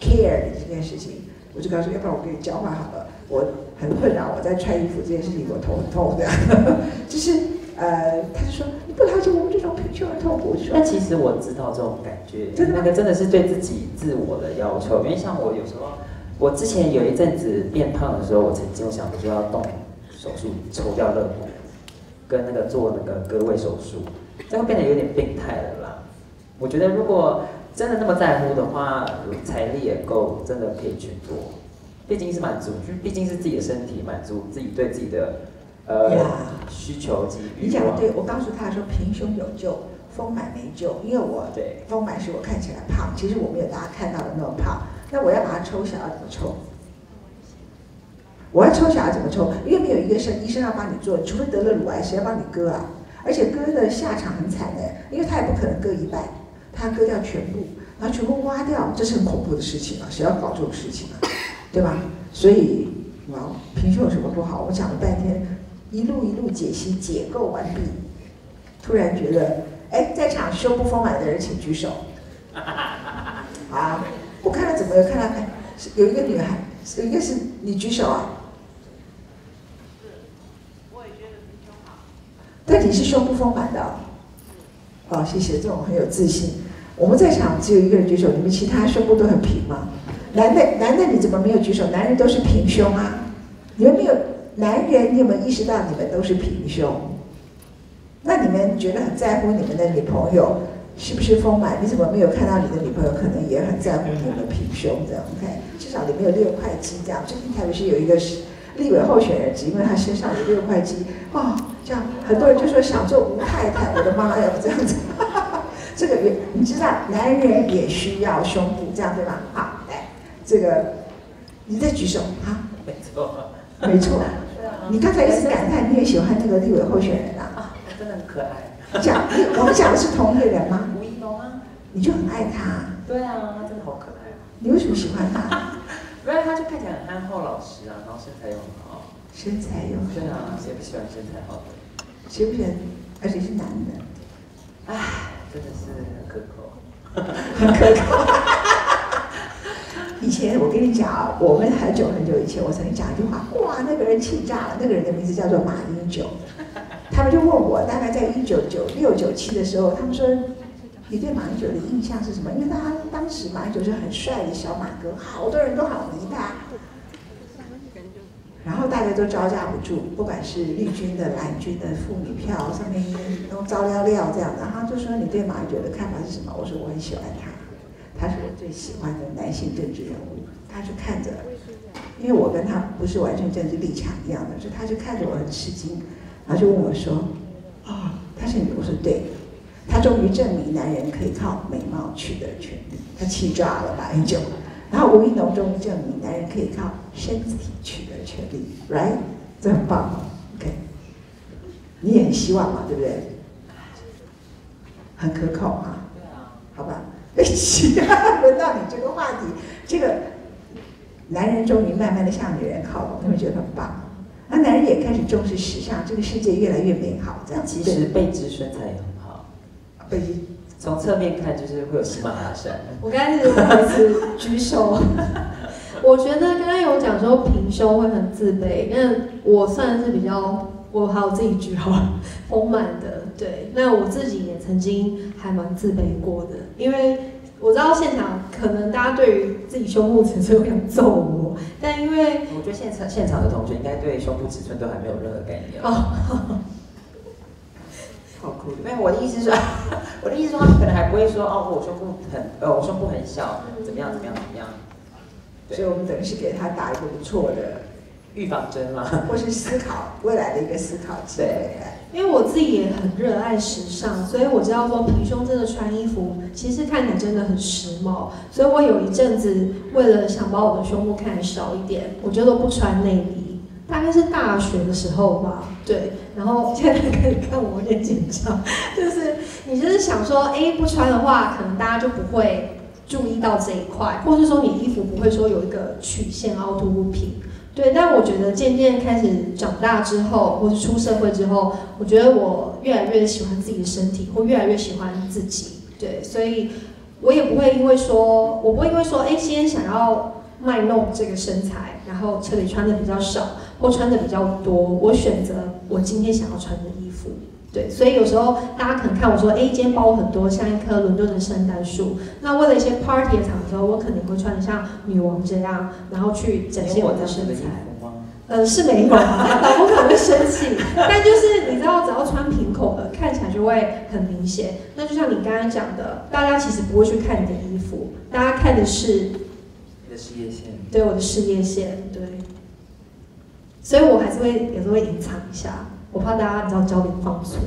care 你这件事情，我就跟他说，要不然我跟你交换好了。我很困扰，我在穿衣服这件事情，我头很痛这样。就是呃，他就说你不了解我们这种贫穷的痛苦。那其实我知道这种感觉，那个真的是对自己自我的要求。因为像我有时候，我之前有一阵子变胖的时候，我曾经想说要动手术抽掉肋骨，跟那个做那个割胃手术。这会变得有点病态了啦。我觉得如果真的那么在乎的话，财力也够，真的可以去做。毕竟是满足，就毕竟是自己的身体，满足自己对自己的呃需求及你讲的对，我告诉他说，平胸有救，丰满没救。因为我对丰满是我看起来胖，其实我没有大家看到的那么胖。那我要把它抽小要怎么抽？我要抽小要怎么抽？因为没有一个生医生要帮你做，除非得了乳癌，谁要帮你割啊？而且割的下场很惨的，因为他也不可能割一半，他割掉全部，然后全部挖掉，这是很恐怖的事情啊！谁要搞这种事情啊？对吧？所以，哇，平胸有什么不好？我讲了半天，一路一路解析解构完毕，突然觉得，哎，在场胸部丰满的人请举手。啊，我看到怎么有看到？哎，有一个女孩，有一个是你举手啊。但你是胸部丰满的，哦，谢谢，这种很有自信。我们在场只有一个人举手，你们其他胸部都很平吗？男的，男的你怎么没有举手？男人都是平胸啊，你们没有？男人，你有没有意识到你们都是平胸？那你们觉得很在乎你们的女朋友是不是丰满？你怎么没有看到你的女朋友可能也很在乎你们平胸的？OK，至少你们有六块肌这样。最近台北市有一个是立委候选人，只因为他身上有六块肌，哦。这样很多人就说想做吴太太，我的妈呀，这样子，这个也你知道，男人也需要胸部，这样对吧？好，来，这个你再举手啊，没错，没错，你刚才一直感叹你也喜欢那个立委候选人啊，啊，真的很可爱。讲，我们讲的是同一个人吗？吴一农啊，你就很爱他。对啊，他真的好可爱。你为什么喜欢他？因为他就看起来很憨厚老实啊，然后身材又很好。身材又对啊，谁不喜欢身材好的？喜不喜欢？而且是男的，唉，真的是很可口。很可口。以前我跟你讲啊，我们很久很久以前，我曾经讲一句话，哇，那个人气炸了，那个人的名字叫做马英九。他们就问我，大概在一九九六九七的时候，他们说你对马英九的印象是什么？因为他当时马英九是很帅的小马哥，好多人都好迷他。然后大家都招架不住，不管是绿军的、蓝军的妇女票上面都招料料这样的，然后就说你对马英九的看法是什么？我说我很喜欢他，他是我最喜欢的男性政治人物。他就看着，因为我跟他不是完全政治立场一样的，所以他就看着我很吃惊，然后就问我说：“哦，他是你？”我说：“对。”他终于证明男人可以靠美貌取得权利，他气炸了马英九。然后吴一农终于证明男人可以靠身体取得权利，right？这很棒，OK？你也很希望嘛，对不对？很可口哈，对啊，好吧？对不起，轮到你这个话题，这个男人终于慢慢的向女人靠拢，他会觉得很棒。那男人也开始重视时尚，这个世界越来越美好，这样其实贝芝身材也很好，被从侧面看就是会有喜马拉雅山。我刚才是不好意思举手。我觉得刚刚有讲说平胸会很自卑，那我算是比较，我还有自己举好了，丰满的，对。那我自己也曾经还蛮自卑过的，因为我知道现场可能大家对于自己胸部尺寸会想揍我，但因为我觉得现场现场的同学应该对胸部尺寸都还没有任何概念。哦，好酷的。没有，我的意思是说，我的意思是说，他们可能还不会说哦，我胸部很呃，我胸部很小，怎么样怎么样怎么样，对所以我们等于是给他打一个不错的，预防针嘛。或是思考未来的一个思考机会。因为我自己也很热爱时尚，所以我知道说平胸真的穿衣服其实看起来真的很时髦，所以我有一阵子为了想把我的胸部看少一点，我就都不穿内衣，大概是大学的时候吧，对，然后现在可以看我有点紧张，就是你就是想说，哎，不穿的话，可能大家就不会注意到这一块，或是说你衣服不会说有一个曲线凹凸不平。对，但我觉得渐渐开始长大之后，或是出社会之后，我觉得我越来越喜欢自己的身体，或越来越喜欢自己。对，所以我也不会因为说，我不会因为说，哎，今天想要卖弄这个身材，然后这里穿的比较少，或穿的比较多，我选择我今天想要穿的衣服。对，所以有时候大家可能看我说，哎，今天包很多，像一棵伦敦的圣诞树。那为了一些 party 的场合，我可能会穿的像女王这样，然后去展现我的身材。呃，是没有啊，老公可能会生气，但就是你知道，只要穿平口的，看起来就会很明显。那就像你刚刚讲的，大家其实不会去看你的衣服，大家看的是你的事业线。对我的事业线，对。所以我还是会有时候会隐藏一下，我怕大家你知道焦点放错。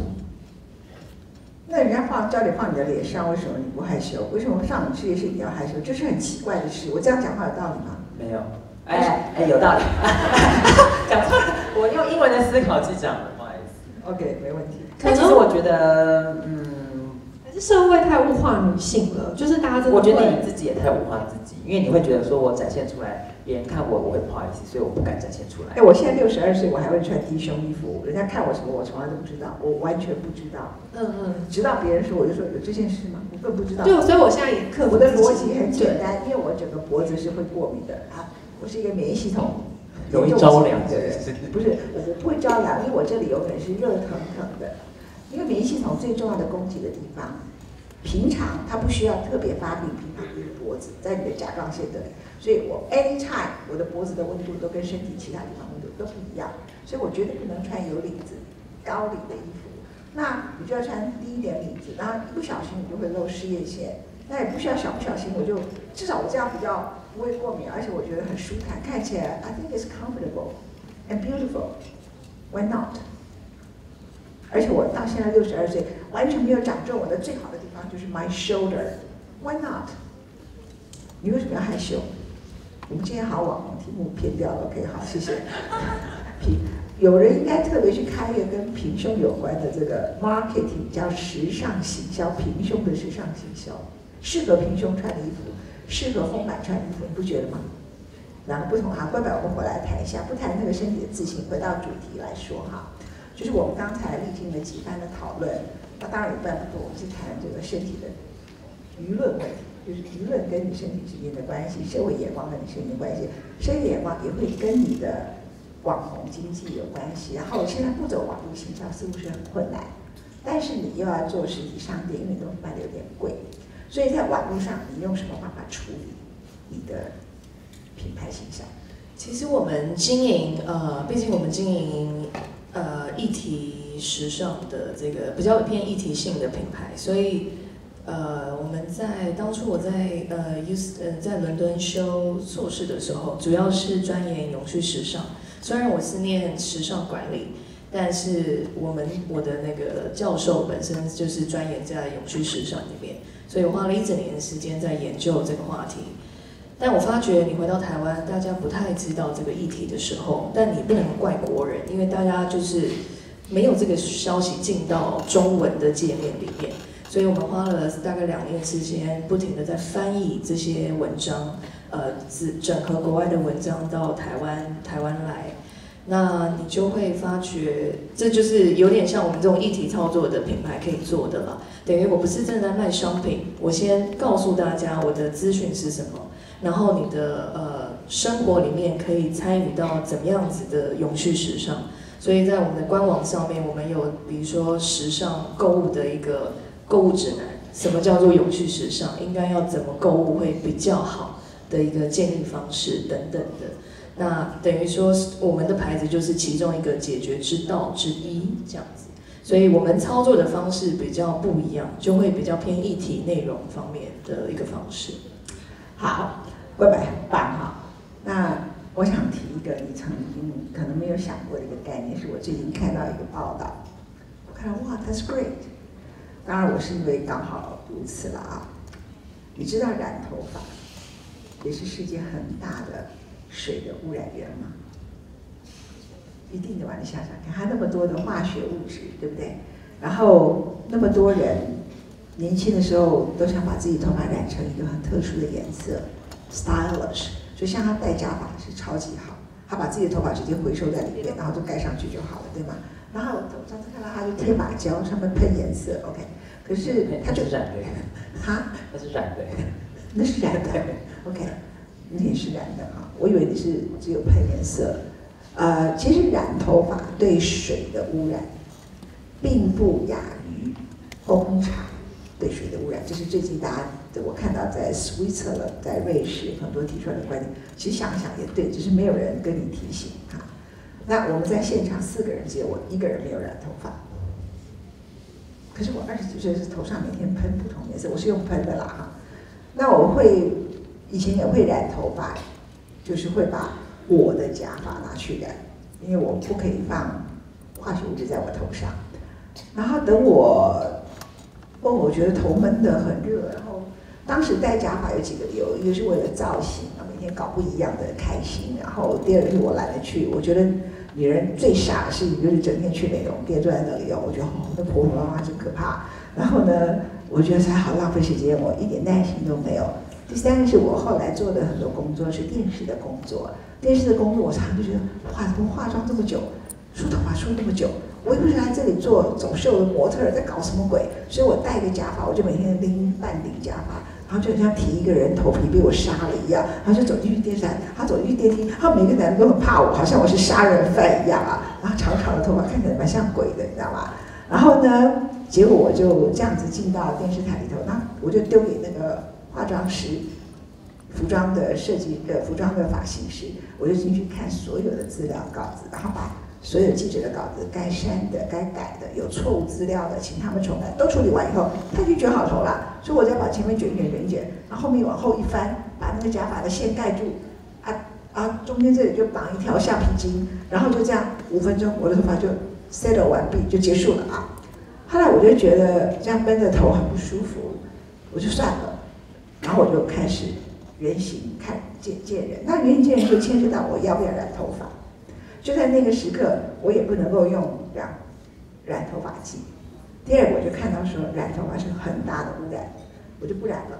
那人家放焦点放你的脸上，为什么你不害羞？为什么上你事业线你要害羞？这是很奇怪的事。我这样讲话有道理吗？没有。哎 哎，有道理。讲错了，我用英文的思考去讲的，不好意思。OK，没问题。可其实我觉得，嗯，还是社会太物化女性了，就是大家真的我觉得你自己也太物化自己，因为你会觉得说我展现出来，别人看我我会不好意思，所以我不敢展现出来哎，。我现在六十二岁，我还会穿低胸衣服，人家看我什么，我从来都不知道，我完全不知道。嗯嗯，直到别人说，我就说有这件事吗？我更不知道。对，所以我现在也克服我的逻辑很简单，因为我整个脖子是会过敏的啊，我是一个免疫系统 容易着凉的人不是我我不会着凉，因为我这里永远是热腾腾的。因为免疫系统最重要的攻击的地方，平常它不需要特别发病，平常就是脖子，在你的甲状腺这里，所以我 anytime 我的脖子的温度都跟身体其他地方温度都不一样，所以我绝对不能穿有领子、高领的衣服。那你就要穿低一点领子，然后一不小心你就会露事业线。那也不需要小不小心，我就至少我这样比较不会过敏，而且我觉得很舒坦，看起来 I think it's comfortable and beautiful. Why not? 而且我到现在六十二岁，完全没有长皱。我的最好的地方就是 my shoulder. Why not? 你为什么要害羞？我们今天好网红题目偏掉了，OK，好，谢谢。平，有人应该特别去开一个跟平胸有关的这个 marketing，叫时尚行销，平胸的时尚行销，适合平胸穿的衣服，适合丰满穿的衣服，你不觉得吗？两个不同哈，乖乖，我们回来谈一下，不谈那个身体的自信，回到主题来说哈。就是我们刚才历经了几番的讨论，那当然有办法说我们是谈这个身体的舆论问题，就是舆论跟你身体之间的关系，社会眼光跟你身体的关系，社会眼光也会跟你的网红经济有关系。然后现在不走网络营销似乎是很困难，但是你又要做实体商店，因为东西卖的有点贵，所以在网络上你用什么方法处理你的品牌形象？其实我们经营，呃，毕竟我们经营，呃，议题时尚的这个比较偏议题性的品牌，所以，呃，我们在当初我在呃 US 呃在伦敦修硕士的时候，主要是钻研永续时尚。虽然我是念时尚管理，但是我们我的那个教授本身就是钻研在永续时尚里面，所以花了一整年的时间在研究这个话题。但我发觉你回到台湾，大家不太知道这个议题的时候，但你不能怪国人，因为大家就是没有这个消息进到中文的界面里面，所以我们花了大概两年时间，不停的在翻译这些文章，呃，整整合国外的文章到台湾台湾来，那你就会发觉，这就是有点像我们这种议题操作的品牌可以做的了。等于我不是正在卖商品，我先告诉大家我的资讯是什么。然后你的呃生活里面可以参与到怎么样子的永续时尚，所以在我们的官网上面，我们有比如说时尚购物的一个购物指南，什么叫做永续时尚，应该要怎么购物会比较好的一个建议方式等等的。那等于说我们的牌子就是其中一个解决之道之一这样子，所以我们操作的方式比较不一样，就会比较偏议题内容方面的一个方式。好，乖乖很棒哈。那我想提一个你曾经可能没有想过的一个概念，是我最近看到一个报道，我看到哇，That's great。当然我是因为刚好如此了啊。你知道染头发也是世界很大的水的污染源吗？一定的吧，你想想看，它那么多的化学物质，对不对？然后那么多人。年轻的时候都想把自己头发染成一个很特殊的颜色，stylish。所以像他戴假发是超级好，他把自己的头发直接回收在里面，然后就盖上去就好了，对吗？然后我上次看到他就贴马胶，上面喷颜色，OK。可是他就染的，哈？那是染的，那是染的，OK。你也是染的哈，我以为你是只有喷颜色。呃，其实染头发对水的污染，并不亚于工厂。对水的污染，这是最近大家的我看到在 Switzerland，在瑞士很多提出来的观点。其实想想也对，只是没有人跟你提醒哈。那我们在现场四个人，只有我一个人没有染头发。可是我二十几岁是头上每天喷不同颜色，我是用喷的啦哈。那我会以前也会染头发，就是会把我的假发拿去染，因为我不可以放化学物质在我头上。然后等我。哦，我觉得头闷得很热，然后当时戴假发有几个理由，一个是为了造型啊，每天搞不一样的开心，然后第二个是我懒得去，我觉得女人最傻的事情就是整天去美容店坐在那里哦，我觉得哦，那婆婆妈妈真可怕。然后呢，我觉得才好浪费时间，我一点耐心都没有。第三个是我后来做的很多工作是电视的工作，电视的工作我常常就觉得化怎么化妆这么久，梳头发梳那么久。我又不是来这里做走秀的模特，在搞什么鬼？所以我戴个假发，我就每天拎半顶假发，然后就像提一个人头皮被我杀了一样，然后就走进去电视台。他走进去电梯，他每个男的都很怕我，好像我是杀人犯一样啊。然后长长的头发看起来蛮像鬼的，你知道吗？然后呢，结果我就这样子进到电视台里头，那我就丢给那个化妆师、服装的设计呃服装的发型师，我就进去看所有的资料稿子，然后把。所有记者的稿子，该删的、该改的、有错误资料的，请他们重来，都处理完以后，他就卷好头了。所以我再把前面卷一卷卷卷，然后后面往后一翻，把那个假发的线盖住，啊啊，中间这里就绑一条橡皮筋，然后就这样五分钟，我的头发就 settle 完毕，就结束了啊。后来我就觉得这样闷着头很不舒服，我就算了，然后我就开始原形看见见人，那原形见人就牵涉到我要不要染头发。就在那个时刻，我也不能够用染染头发剂。第二，我就看到说染头发是很大的污染，我就不染了。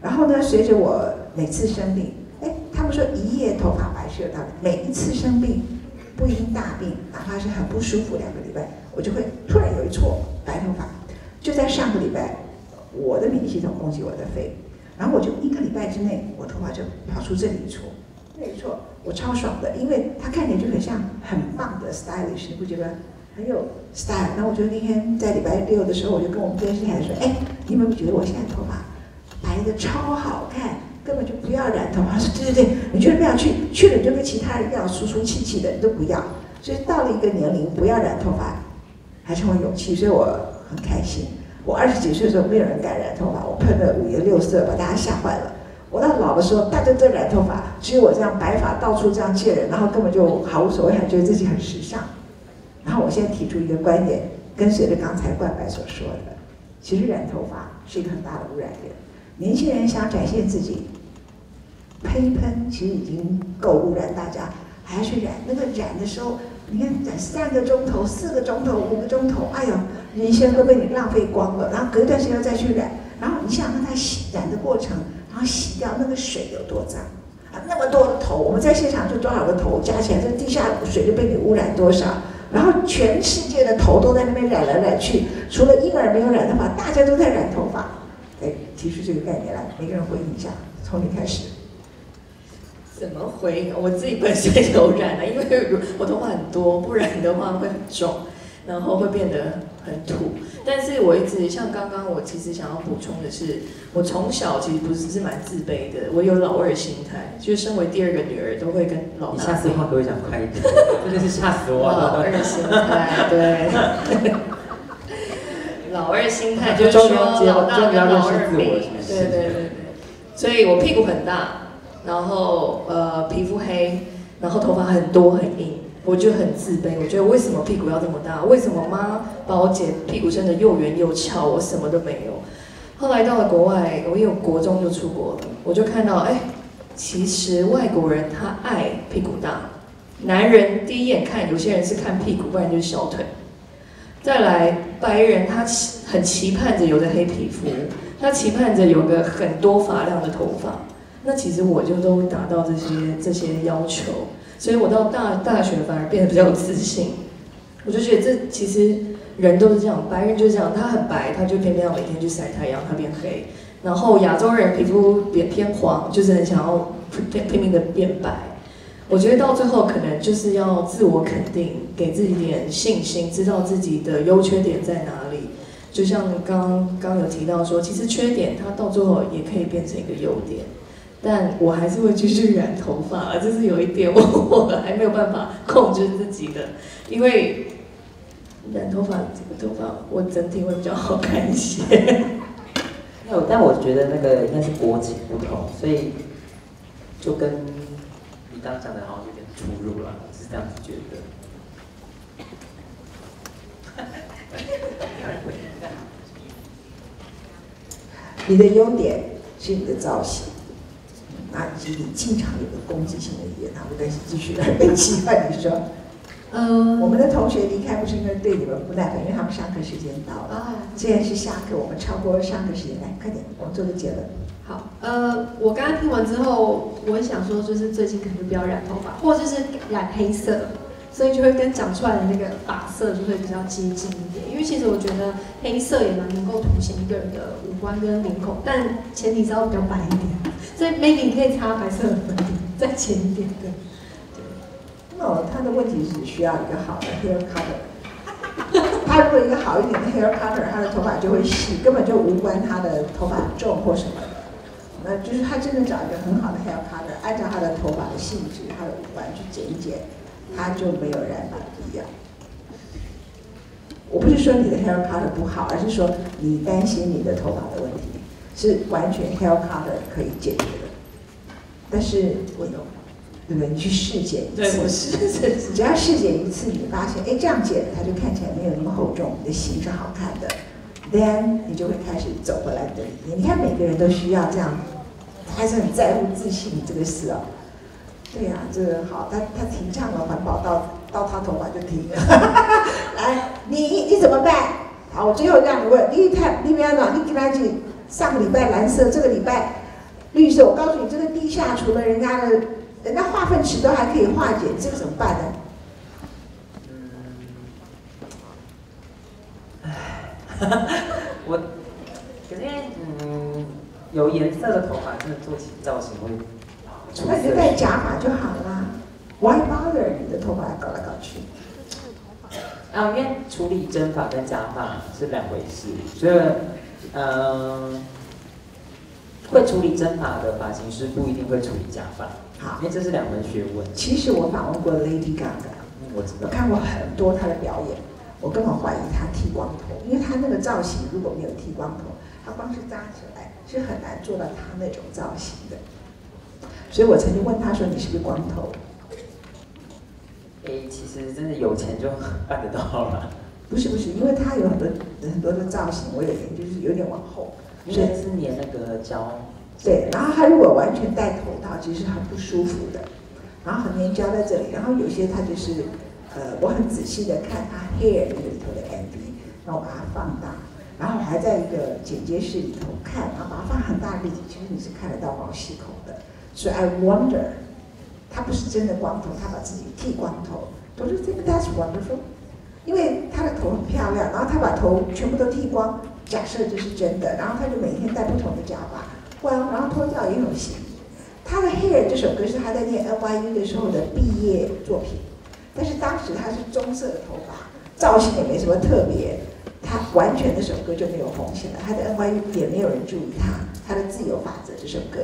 然后呢，随着我每次生病，哎，他们说一夜头发白是有道理，每一次生病不一定大病，哪怕是很不舒服两个礼拜，我就会突然有一撮白头发。就在上个礼拜，我的免疫系统攻击我的肺，然后我就一个礼拜之内，我头发就跑出这里一撮，没错我超爽的，因为它看起来就很像很棒的 stylish，你不觉得很有 style？然后我就那天在礼拜六的时候，我就跟我们电视台说，哎，你有没有觉得我现在头发白的超好看？根本就不要染头发。说对对对，你绝对不要去，去了你就跟其他人一样粗粗气气的，你都不要。所以到了一个年龄，不要染头发，还成为勇气。所以我很开心。我二十几岁的时候，没有人敢染头发，我喷了五颜六色，把大家吓坏了。我到老的时候，大家都染头发，只有我这样白发到处这样见人，然后根本就毫无所谓，还觉得自己很时尚。然后我现在提出一个观点，跟随着刚才冠白所说的，其实染头发是一个很大的污染源。年轻人想展现自己，喷一喷其实已经够污染大家，还要去染。那个染的时候，你看染三个钟头、四个钟头、五个钟头，哎呦，人生都被你浪费光了。然后隔一段时间再去染，然后你想让它洗染的过程，后洗掉那个水有多脏啊？那么多头，我们在现场就多少个头加起来，这地下水就被你污染多少？然后全世界的头都在那边染来染去，除了婴儿没有染头发，大家都在染头发。哎，提出这个概念来，每个人回应一下，从你开始。怎么回？我自己本身有染了，因为我头发很多，不染的话会很重，然后会变得很土。但是我一直像刚刚，我其实想要补充的是，我从小其实不是是蛮自卑的，我有老二心态，就是身为第二个女儿都会跟老大。你下次话给我讲快一点，真的是吓死我了。老二心态，对。老二心态就是说，老大跟老二比，对对对对，所以我屁股很大，然后呃皮肤黑，然后头发很多很硬，我就很自卑。我觉得为什么屁股要这么大？为什么妈把我剪屁股生的又圆又翘，我什么都没有？后来到了国外，我有国中就出国了，我就看到，哎，其实外国人他爱屁股大，男人第一眼看，有些人是看屁股，不然就是小腿。再来，白人他很期盼着有个黑皮肤，他期盼着有个很多发量的头发。那其实我就都达到这些这些要求，所以我到大大学反而变得比较有自信。我就觉得这其实人都是这样，白人就是这样，他很白，他就偏偏要每天去晒太阳，他变黑。然后亚洲人皮肤变偏黄，就是很想要拼拼命的变白。我觉得到最后可能就是要自我肯定，给自己点信心，知道自己的优缺点在哪里。就像刚刚有提到说，其实缺点它到最后也可以变成一个优点。但我还是会继续染头发，这是有一点我我还没有办法控制自己的，因为染头发这个头发我整体会比较好看一些。有，但我觉得那个应该是国情不同，所以就跟。你刚讲的好像有点出入了，是这样子觉得。你的优点是你的造型，啊，以及你经常有个攻击性的语言，那我但是继续来被气愤。你说，嗯，我们的同学离开不是因为对你们不耐烦，因为他们上课时间到了。啊，既然是下课，我们超过上课时间，来快点，我们做个结论。好，呃，我刚刚听完之后，我想说，就是最近可能就不要染头发，或者是染黑色，所以就会跟讲出来的那个发色就会比较接近一点。因为其实我觉得黑色也蛮能够凸显一个人的五官跟脸孔，但前提是要比较白一点。所以 maybe 你可以擦白色的粉底，再浅一点的。对。那他的问题是需要一个好的 hair color。他如果一个好一点的 hair color，他的头发就会细，根本就无关他的头发重或什么。那就是他真的找一个很好的 hair cutter，按照他的头发的性质、他的五官去剪一剪，他就没有染发必要。我不是说你的 hair cutter 不好，而是说你担心你的头发的问题，是完全 hair cutter 可以解决的。但是我有，对不对？你去试剪一次，我试，只要试剪一次，你发现哎这样剪它就看起来没有那么厚重，你的型是好看的。then 你就会开始走回来的理念。你看每个人都需要这样，还是很在乎自信这个事哦。对呀，这个好，他他提倡了环保，到到他头发就停了。来，你你怎么办？好，我最后让你问，你看你不要讲，你给他去上个礼拜蓝色这个礼拜绿色我告诉你这个地下除了人家的人家化粪池都还可以化解这个怎么办呢？嗯唉哈哈我有点嗯有颜色的头发真的做起造型会那你就戴假发就好了。Why bother 你的头发搞来搞去。啊因为处理真发跟假发是两回事所以嗯、会处理真发的发型师不一定会处理假发，好因，为这是两门学问。其实我访问过 Lady Gaga，嗯，我知道。我看过很多她的表演，我根本怀疑她剃光头，因为她那个造型如果没有剃光头，她光是扎起来是很难做到她那种造型的。所以我曾经问她说：“你是不是光头诶、其实真的有钱就办得到了，？”不是不是，因为它有很多很多的造型，我有研究，就是有点往后。因为是粘那个胶，对，然后它如果完全戴头套，其实很不舒服的。然后很粘胶在这里，然后有些它就是，呃，我很仔细的看她 hair 那个里头的 MV，然后我把它放大，然后我还在一个剪接室里头看，然后把它放很大力，其实你是看得到毛细孔的。所以 I wonder，他不是真的光头，他把自己剃光头，Don't you think that's wonderful？因为她的头很漂亮，然后她把头全部都剃光，假设这是真的，然后她就每天戴不同的假发，光，然后脱掉也有型。她的《Hair》这首歌是她在念 NYU 的时候的毕业作品，但是当时她是棕色的头发，造型也没什么特别，她完全那首歌就没有红起来，她的 NYU 也没有人注意她，她的《自由法则》这首歌，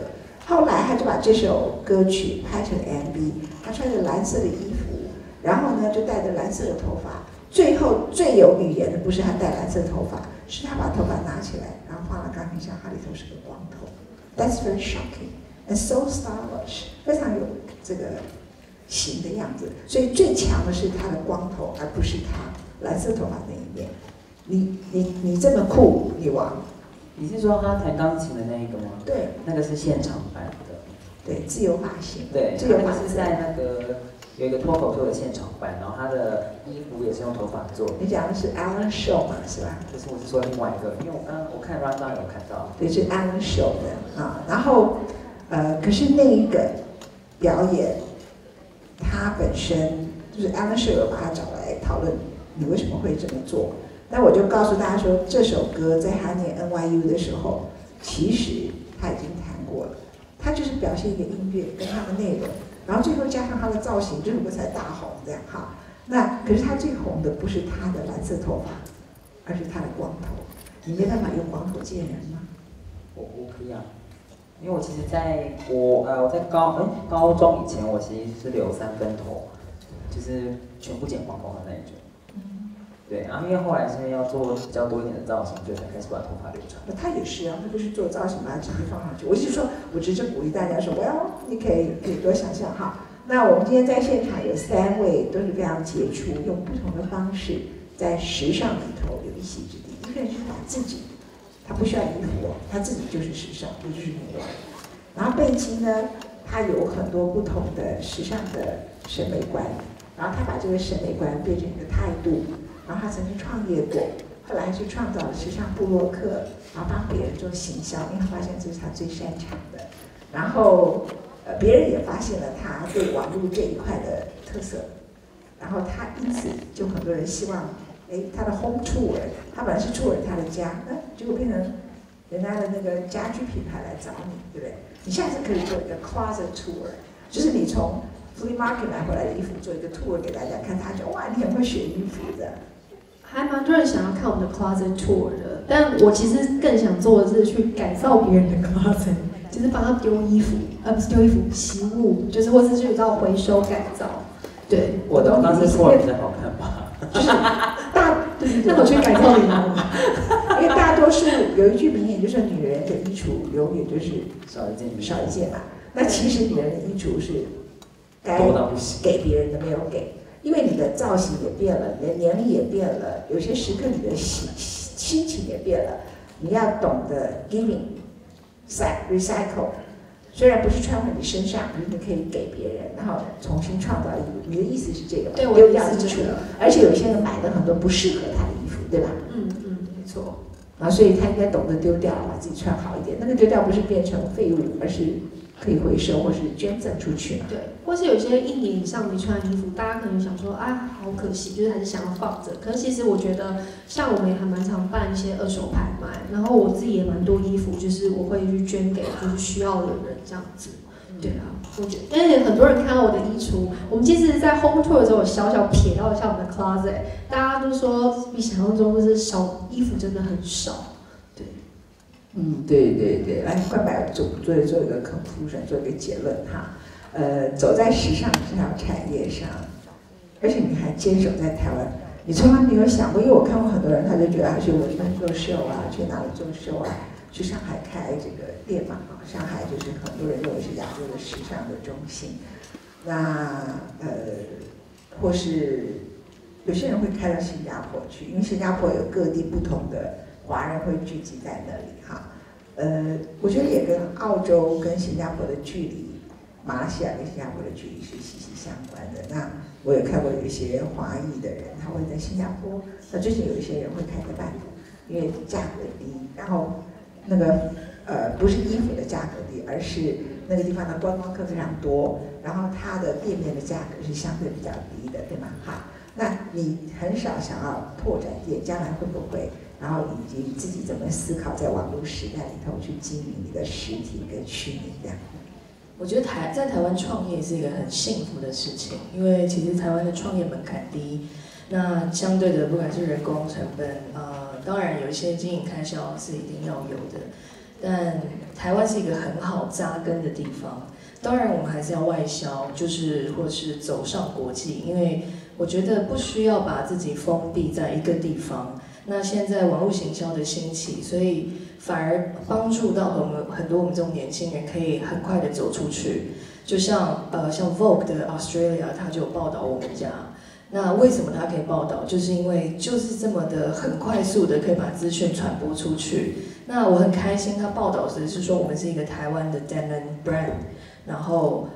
后来她就把这首歌曲拍成 MV，她穿着蓝色的衣服，然后呢就戴着蓝色的头发，最后最有语言的不是他戴蓝色头发，是他把头发拿起来，然后放到钢琴上，她里头是个光头，That's very shocking and so stylish，非常有这个型的样子。所以最强的是他的光头，而不是他蓝色头发那一面。你你你这么酷，女王，你是说他弹钢琴的那一个吗？对那个是现场版的，对，自由发型，对，自由发型是。在那个有一个脱口秀的现场版，然后他的衣服也是用头发做。你讲的是 Alan Show 嘛，是吧？可是我是说另外一个，因为我刚刚我看 round down 有看到，对，是 Alan Show 的啊。然后呃，可是那一个表演，他本身就是 Alan Show 有把他找来讨论你为什么会这么做。那我就告诉大家说，这首歌在他念 NYU 的时候，其实他已经弹过了。他就是表现一个音乐跟他的内容，然后最后加上他的造型，这首歌才大红这样哈。那可是他最红的不是他的蓝色头发，而是他的光头。你没办法用光头见人吗？我我可以啊，因为我其实在我呃我在高嗯高中以前，我其实是留三分头，就是全部剪光光的那一种。对，然后因为后来现在要做比较多一点的造型，所以才开始把头发留长。那他也是啊，他就是做造型把直接放上去。我是说，我只是鼓励大家说，well，你可以可以多想想哈。那我们今天在现场有三位都是非常杰出，用不同的方式在时尚里头有一席之地。一个人就是把自己，他不需要衣服，他自己就是时尚，也就是女王。然后贝基呢，他有很多不同的时尚的审美观，然后他把这个审美观变成一个态度。然后他曾经创业过，后来去创造了时尚部落客，然后帮别人做行销，因为他发现这是他最擅长的。然后，呃，别人也发现了他对网络这一块的特色，然后他因此就很多人希望，哎，他的 home tour，他本来是 tour 他的家，那结果变成人家的那个家居品牌来找你，对不对？你下次可以做一个 closet tour，就是你从 flea market 买回来的衣服做一个 tour 给大家看，他就哇，你很会选衣服的。还蛮多人想要看我们的 closet tour 的，但我其实更想做的是去改造别人的 closet，就是帮他丢衣服，呃，不是丢衣服，洗物，就是或是去到回收改造。对，我的刚是错比较好看吧？就是大，对对对，那我去改造你吗？因为大多数有一句名言，就是女人的衣橱永远就是少一件少一件嘛。那其实女人的衣橱是该。给别人的没有给，因为你的造型也变了，你的年龄也变了，有些时刻你的心心情也变了，你要懂得 giving、recycle。虽然不是穿在你身上，可是你可以给别人，然后重新创造衣服。你的意思是这个吧？对，我丢的意掉衣橱，思。而且有些人买了很多不适合他的衣服，对吧？嗯嗯，没错。啊，所以他应该懂得丢掉，把自己穿好一点。那个丢掉不是变成废物，而是可以回收或是捐赠出去嘛。对，或是有些一年以上没穿的衣服，大家可能想说啊，好可惜，就是还是想要放着。可是其实我觉得，像我们也还蛮常办一些二手拍卖，然后我自己也蛮多衣服，就是我会去捐给就是需要的人这样子。对啊，我觉得，而且很多人看到我的衣橱，我们其实，在 home tour 的时候，我小小瞥到一下我们的 closet，大家都说比想象中就是少衣服真的很少。嗯，对对对，来，快把做做做一个 conclusion，做一个结论哈。呃，走在时尚这条产业上，而且你还坚守在台湾，你从来没有想过，因为我看过很多人，他就觉得他去伦敦做秀啊，去哪里做秀啊，去上海开这个店嘛。啊上海就是很多人认为是亚洲的时尚的中心，那呃，或是有些人会开到新加坡去，因为新加坡有各地不同的华人会聚集在那里哈。呃，我觉得也跟澳洲跟新加坡的距离，马来西亚跟新加坡的距离是息息相关的。那我也看过有一些华裔的人，他会在新加坡，那最近有一些人会开在曼谷，因为价格低，然后那个。呃，不是衣服的价格低，而是那个地方的观光客非常多，然后它的店面的价格是相对比较低的，对吗？哈，那你很少想要拓展店，将来会不会？然后以及自己怎么思考在网络时代里头去经营你的实体跟虚拟这样？我觉得台在台湾创业是一个很幸福的事情，因为其实台湾的创业门槛低，那相对的不管是人工成本，呃，当然有一些经营开销是一定要有的。但台湾是一个很好扎根的地方，当然我们还是要外销，就是或是走上国际，因为我觉得不需要把自己封闭在一个地方。那现在网络行销的兴起，所以反而帮助到我们很多我们这种年轻人可以很快的走出去。就像呃像 Vogue 的 Australia，他就有报道我们家。那为什么他可以报道？就是因为就是这么的很快速的可以把资讯传播出去。那我很开心，他报道时是说我们是一个台湾的 denim brand，然后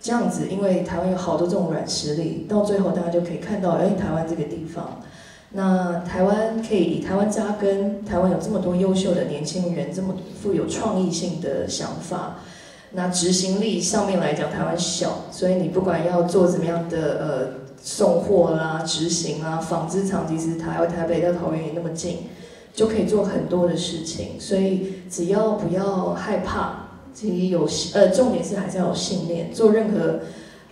这样子，因为台湾有好多这种软实力，到最后大家就可以看到，哎，台湾这个地方，那台湾可以以台湾扎根，台湾有这么多优秀的年轻人，这么富有创意性的想法，那执行力上面来讲，台湾小，所以你不管要做怎么样的呃送货啦、执行啊、纺织厂，其实台湾台北到桃园也那么近。就可以做很多的事情，所以只要不要害怕，其实有呃，重点是还是要有信念。做任何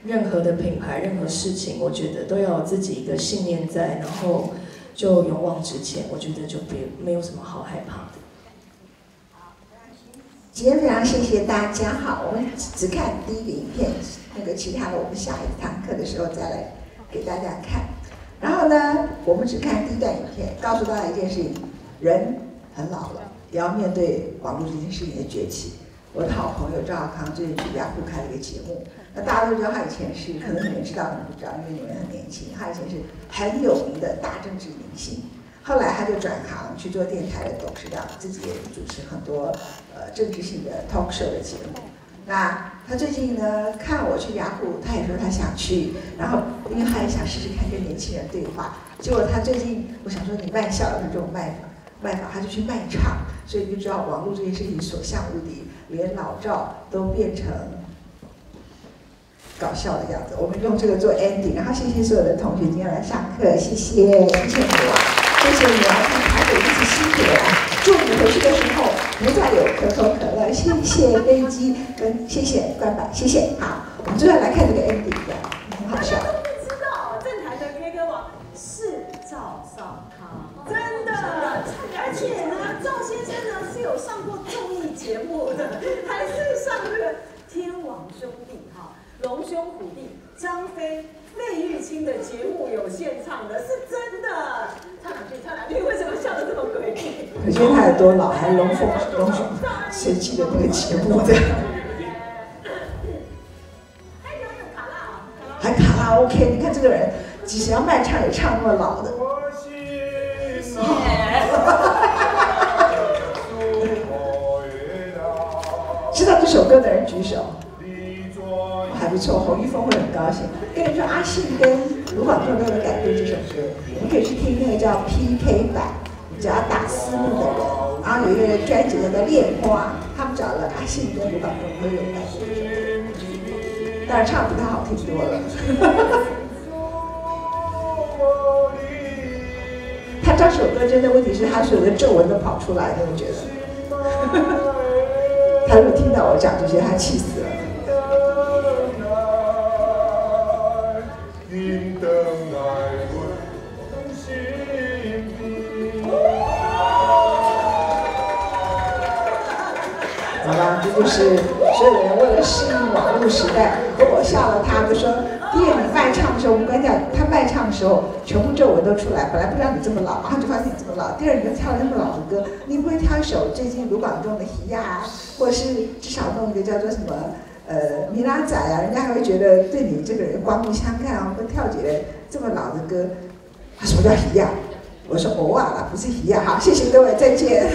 任何的品牌，任何事情，我觉得都要有自己一个信念在，然后就勇往直前。我觉得就别没有什么好害怕的。今天非常谢谢大家哈，我们只看第一个影片，那个其他的我们下一堂课的时候再来给大家看。然后呢，我们只看第一段影片，告诉大家一件事情。人很老了，也要面对网络这件事情的崛起。我的好朋友赵小康最近去雅虎开了一个节目，那大家都知道他以前是，可能你们知道，你们不知道，因为你们很年轻。他以前是很有名的大政治明星，后来他就转行去做电台的董事长，自己也主持很多呃政治性的 talk show 的节目。那他最近呢，看我去雅虎，他也说他想去，然后因为他也想试试看跟年轻人对话。结果他最近，我想说你卖笑的这种卖法。卖法，他就去卖唱，所以你就知道网络这件事情所向无敌，连老赵都变成搞笑的样子。我们用这个做 ending，然后谢谢所有的同学今天来上课，谢谢，谢谢你，谢谢你来看台北一直辛苦了，祝你回去的时候不再有可口可乐，谢谢飞机跟谢谢关板，谢谢。好，我们最后来看这个 ending，很好笑。龙兄虎弟张飞费玉清的节目有现场的，是真的。唱两句，唱两句，为什么笑得这么诡异？可见他有多老，还龙凤龙兄谁记得那个节目的？还卡拉 OK，你看这个人，即使要卖唱也唱那么老的。知道这首歌的人举手。没错，侯一峰会很高兴。跟你说，阿信跟卢广仲都有改编这首歌，你可以去听那个叫 PK 版，只要打思路的人。然后有一个专辑叫做《恋花》，他们。找了阿信跟卢广仲都有改过这首歌，但是唱得比他好听多了。他这首歌真的问题是他所有的皱纹都跑出来了，我觉得。他如果听到我讲这些，他气死了。这就是所有人为了适应网络时代，和我笑了他们说，电影卖唱的时候，我们跟你讲，他卖唱的时候，全部皱纹都出来，本来不知道你这么老，然后就发现你这么老。第二，你又跳了那么老的歌，你不会挑一首最近卢广仲的《喜呀》，或者是至少弄一个叫做什么呃米拉仔啊，人家还会觉得对你这个人刮目相看啊，会跳起来这么老的歌，什么叫喜呀？我说偶尔了，不是一样。好，谢谢各位，再见。